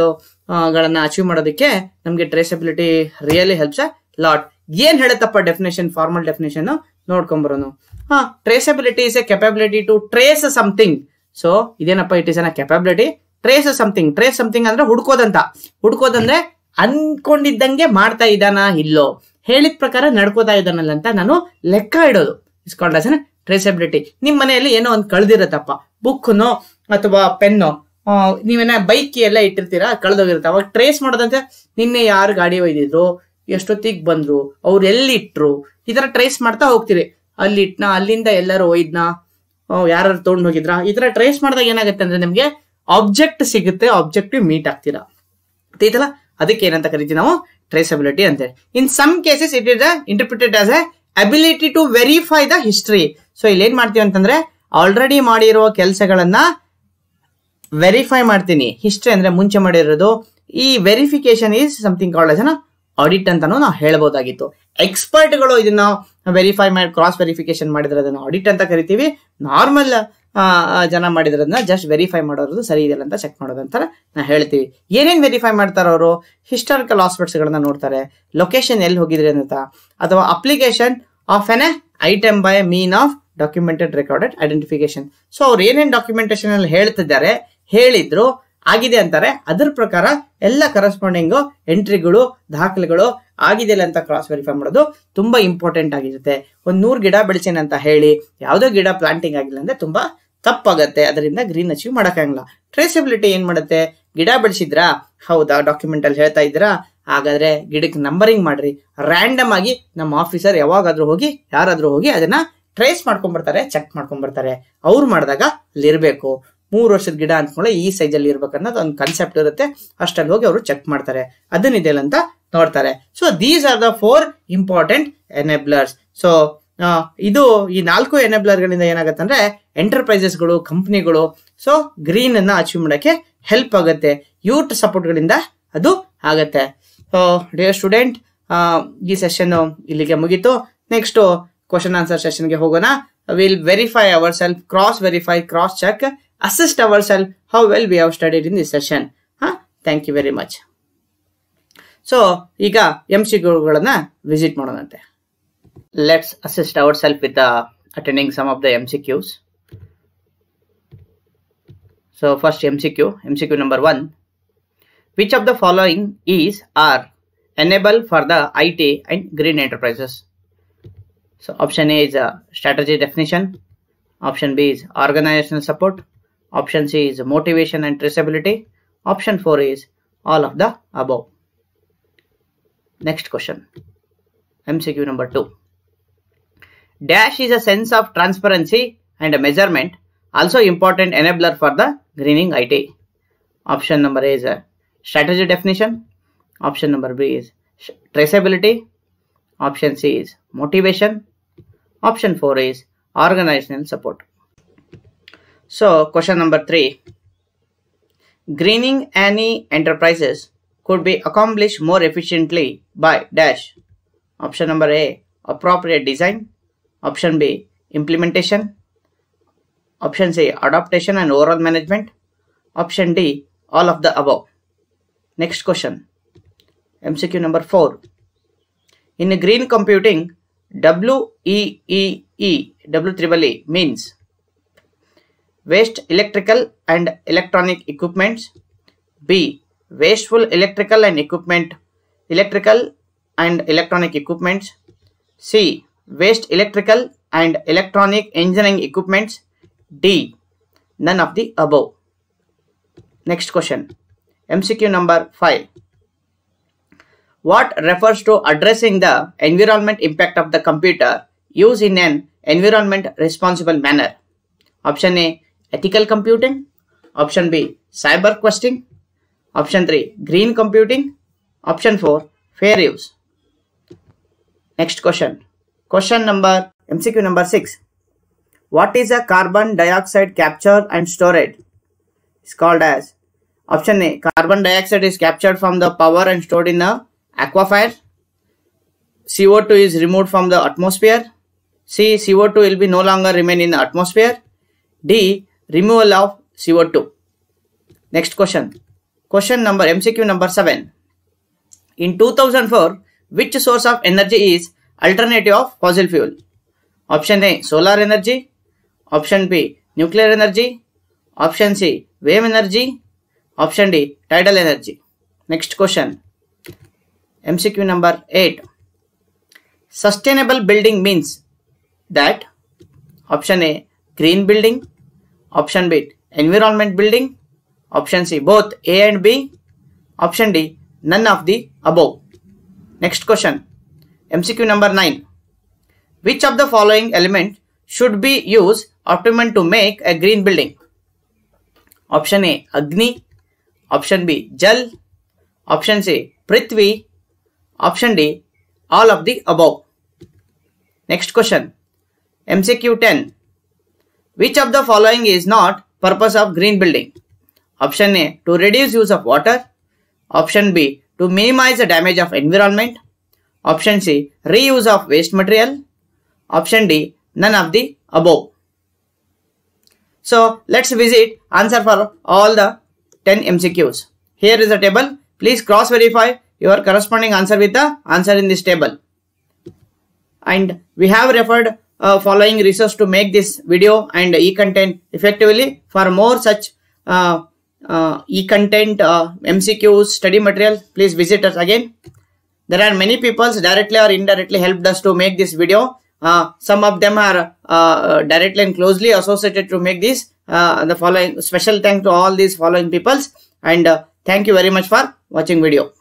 Speaker 1: ಗಳನ್ನ ಅಚೀವ್ ಮಾಡೋದಕ್ಕೆ ನಮಗೆ ಟ್ರೇಸಬಿಲಿಟಿ ರಿಯಲಿ ಹೆಲ್ಪ್ಸ್ ಲಾಟ್ ಏನ್ ಹೇಳುತ್ತಪ್ಪ ಡೆಫಿನೇಷನ್ ಫಾರ್ಮಲ್ ಡೆಫಿನೇಷನ್ ನೋಡ್ಕೊಂಬರೋನು ಹಾ traceability is a capability to trace something so ಇದೇನಪ್ಪ it is an capability trace something trace something ಅಂದ್ರೆ ಹುಡ್ಕೋದಂತ. ಹುಡ್ಕೋದಂದ್ರೆ ಅನ್ಕೊಂಡಿದ್ದಂಗೆ ಮಾಡ್ತಾ ಇದ್ದಾನ ಇಲ್ಲೋ? ಹೇಳಿದ ಪ್ರಕಾರ ನಡ್ಕೋತಾ ಇದ್ದಾನಲ್ಲ ಅಂತ ನಾನು ಲೆಕ್ಕ ಇಡೋದು. ಇಸ್ಕೊಂಡ್ರೆ ಟ್ರೇಸಬಿಲಿಟಿ ನಿಮ್ ಮನೆಯಲ್ಲಿ ಏನೋ ಒಂದು ಕಳ್ದಿರತ್ತಪ್ಪ. ಬುಕ್ನೋ ಅಥವಾ ಪೆನ್ನು ನೀವೇನ ಬೈಕ್ ಎಲ್ಲ ಇಟ್ಟಿರ್ತೀರಾ? ಕಳೆದೋಗಿರುತ್ತೆ. ಅವಾಗ ಟ್ರೇಸ್ ಮಾಡೋದಂತೆ ನಿನ್ನೆ ಯಾರು ಗಾಡಿ ಒಯ್ದಿದ್ರು? ಎಷ್ಟೊತ್ತಿಗೆ ಬಂದ್ರು? ಅವ್ರು ಎಲ್ಲಿ ಇಟ್ರು ಈ ತರ ಟ್ರೇಸ್ ಮಾಡ್ತಾ ಅಲ್ಲಿ ಇಟ್ನಾ, ಅಲ್ಲಿಂದ ಎಲ್ಲರೂ ಒಯ್ದ್ನ ಯಾರು ತೊಗೊಂಡು ಹೋಗಿದ್ರ? ಈ ತರ ಟ್ರೇಸ್ ಮಾಡಿದಾಗ ಏನಾಗುತ್ತೆ ಅಂದ್ರೆ ನಿಮ್ಗೆ ಆಬ್ಜೆಕ್ಟ್ ಸಿಗುತ್ತೆ ಆಬ್ಜೆಕ್ಟಿವ್ ಮೀಟ್ ಆಗ್ತೀರಾ. ಗೊತ್ತೈತಲ್ಲ ಅದಕ್ಕೆ ಏನಂತ ಕರಿತೀವಿ ನಾವು? ಟ್ರೇಸಬಿಲಿಟಿ ಅಂತೇಳಿ in some cases it is interpreted as a ability to verify the history so ಇಲ್ಲಿ ಏನ್ ಮಾಡ್ತೀವಿ ಅಂತಂದ್ರೆ ಆಲ್ರೆಡಿ ಮಾಡಿರೋ ಕೆಲಸಗಳನ್ನ ವೆರಿಫೈ ಮಾಡ್ತೀನಿ. ಹಿಸ್ಟ್ರಿ ಅಂದ್ರೆ ಮುಂಚೆ ಮಾಡಿರೋದು. ಈ verification is something called as audit ಅಂತಾನು ನಾವು ಹೇಳ್ಬೋದಾಗಿತ್ತು. ಎಕ್ಸ್ಪರ್ಟ್ಗಳು ಇದನ್ನ ವೆರಿಫೈ ಮಾಡಿ ಕ್ರಾಸ್ ವೆರಿಫಿಕೇಶನ್ ಮಾಡಿದ್ರೆ ಅದನ್ನ ಆಡಿಟ್ ಅಂತ ಕರಿತೀವಿ. ನಾರ್ಮಲ್ ಜನ ಮಾಡಿದ್ರದನ್ನ ಜಸ್ಟ್ ವೆರಿಫೈ ಮಾಡೋದು ಸರಿ ಇದೆಯಲ್ಲ ಅಂತ ಚೆಕ್ ಮಾಡೋದು ಅಂತ ನಾ ಹೇಳ್ತೀವಿ. ಏನೇನು ವೆರಿಫೈ ಮಾಡ್ತಾರೆ ಅವರು? ಹಿಸ್ಟಾರಿಕಲ್ ಆಸ್ಪೆಕ್ಟ್ಸ್ಗಳನ್ನ ನೋಡ್ತಾರೆ. ಲೊಕೇಶನ್ ಎಲ್ಲಿ ಹೋಗಿದ್ರಿ ಅಂತ. ಅಥವಾ application of an item by mean of documented recorded identification so ಅವ್ರು ಏನೇನು ಡಾಕ್ಯುಮೆಂಟೇಶನ್ ಅಲ್ಲಿ ಹೇಳ್ತಿದ್ದಾರೆ, ಹೇಳಿದ್ರು ಆಗಿದೆ ಅಂತಾರೆ. ಅದ್ರ ಪ್ರಕಾರ ಎಲ್ಲ ಕರೆಸ್ಪಾಂಡಿಂಗು ಎಂಟ್ರಿಗಳು ದಾಖಲೆಗಳು ಆಗಿದೆ ಅಂತ ಕ್ರಾಸ್ ವೆರಿಫೈ ಮಾಡೋದು ತುಂಬಾ ಇಂಪಾರ್ಟೆಂಟ್ ಆಗಿರುತ್ತೆ. ಒಂದ್ ನೂರು ಗಿಡ ಬೆಳೆಸೇನೆ ಅಂತ ಹೇಳಿ, ಯಾವುದೋ ಗಿಡ ಪ್ಲಾಂಟಿಂಗ್ ಆಗಿಲ್ಲ ಅಂದ್ರೆ ತುಂಬಾ ತಪ್ಪಾಗತ್ತೆ. ಅದರಿಂದ ಗ್ರೀನ್ ಅಚೀವ್ ಮಾಡೋಕ್ಕಾಗಲ್ಲ ಟ್ರೇಸಬಿಲಿಟಿ ಏನ್ ಮಾಡುತ್ತೆ? ಗಿಡ ಬೆಳೆಸಿದ್ರಾ? ಹೌದಾ? ಡಾಕ್ಯುಮೆಂಟ್ ಅಲ್ಲಿ ಹೇಳ್ತಾ ಇದ್ದೀರಾ? ಹಾಗಾದ್ರೆ ಗಿಡಕ್ಕೆ ನಂಬರಿಂಗ್ ಮಾಡ್ರಿ. ರ್ಯಾಂಡಮ್ ಆಗಿ ನಮ್ಮ ಆಫೀಸರ್ ಯಾವಾಗಾದ್ರೂ ಹೋಗಿ, ಯಾರಾದ್ರೂ ಹೋಗಿ ಅದನ್ನ ಟ್ರೇಸ್ ಮಾಡ್ಕೊಂಡ್ಬರ್ತಾರೆ ಚೆಕ್ ಮಾಡ್ಕೊಂಡ್ಬರ್ತಾರೆ. ಅವ್ರು ಮಾಡಿದಾಗ ಅಲ್ಲಿರ್ಬೇಕು ಮೂರು ವರ್ಷದ ಗಿಡ ಅಂದ್ಕೊಂಡ್ರೆ ಈ ಸೈಜಲ್ಲಿ ಇರ್ಬೇಕು ಅನ್ನೋದು ಒಂದು ಕನ್ಸೆಪ್ಟ್ ಇರುತ್ತೆ. ಅಷ್ಟಲ್ಲಿ ಹೋಗಿ ಅವರು ಚೆಕ್ ಮಾಡ್ತಾರೆ. ಅದನ್ನಿದೆಯಲ್ಲ ಅಂತ ನೋಡ್ತಾರೆ. So these are the four important enablers so ಇದು ಈ ನಾಲ್ಕು ಎನೆಬ್ಲರ್ಗಳಿಂದ ಏನಾಗುತ್ತೆ ಅಂದ್ರೆ ಎಂಟರ್ಪ್ರೈಸಸ್ಗಳು ಕಂಪ್ನಿಗಳು ಸೊ ಗ್ರೀನ್ ಅನ್ನ ಅಚೀವ್ ಮಾಡೋಕ್ಕೆ ಹೆಲ್ಪ್ ಆಗುತ್ತೆ. ಯೂತ್ ಸಪೋರ್ಟ್ಗಳಿಂದ ಅದು ಆಗತ್ತೆ. ಸೊ ಡಿಯರ್ ಸ್ಟೂಡೆಂಟ್ ಈ ಸೆಷನ್ ಇಲ್ಲಿಗೆ ಮುಗೀತು. ನೆಕ್ಸ್ಟ್ ಕ್ವಶನ್ ಆನ್ಸರ್ ಸೆಷನ್ಗೆ ಹೋಗೋಣ. Will verify our self cross verify cross check assist our self how well we have studied in this session ಹಾ thank you very much so ಈಗ M C ಗಳನ್ನ visit ಮಾಡೋಣಂತೆ. Let's assist our self with attending some of the M C Qs so first M C Q M C Q number one which of the following is are enable for the I T and green enterprises so option A is strategy definition option B is organizational support. Option c is motivation and traceability. Option 4 is all of the above. Next question. Mcq number 2 dash is a sense of transparency and a measurement also important enabler for the greening it option number a is a strategy definition. Option number b is traceability. Option c is motivation. Option 4 is organizational support. So, question number three Greening any enterprises could be accomplished more efficiently by dash. Option number A appropriate design. Option B implementation. Option C adaptation and overall management. Option D all of the above. Next question MCQ number 4. In green computing, WEEE W triple E means waste electrical and electronic equipments. B. Wasteful electrical and equipment, electrical and electronic equipments. C. Waste electrical and electronic engineering equipments. D. None of the above. Next question. MCQ number 5. What refers to addressing the environment impact of the computer used in an environment responsible manner? Option A ethical computing, option B cyber questing, option 3 green computing, option 4 fair use. Next question. Question number MCQ number 6. What is a carbon dioxide capture and storage? It's called as option A carbon dioxide is captured from the power and stored in the aquifer. CO2 is removed from the atmosphere. C. CO2 will be no longer remain in the atmosphere. D. Removal of CO2. Next question. Question number MCQ number 7. In 2004, which source of energy is alternative of fossil fuel? Option A. Solar energy. Option B. Nuclear energy. Option C. Wave energy. Option D. Tidal energy. Next question. MCQ number 8. Sustainable building means that option A green building, option B environment building, option C both A and B, option D none of the above. Next question MCQ number 9. Which of the following element should be used optimum to make a green building? Option A Agni, option B Jal, option C Prithvi, option D all of the above. Next question MCQ 10 Which of the following is not purpose of green building? Option A to reduce use of water, option B to minimize the damage of environment, option C reuse of waste material, option D none of the above. So let's visit answer for all the 10 MCQs. Here is a table. Please cross verify your corresponding answer with the answer in this table. And we have referred uh, following resource to make this video and e-content effectively. For more such uh, uh, e-content MCQs study material, please visit us again. There are many people directly or indirectly helped us to make this video. some of them are directly and closely associated to make this. the following special thank to all these following peoples and thank you very much for watching video.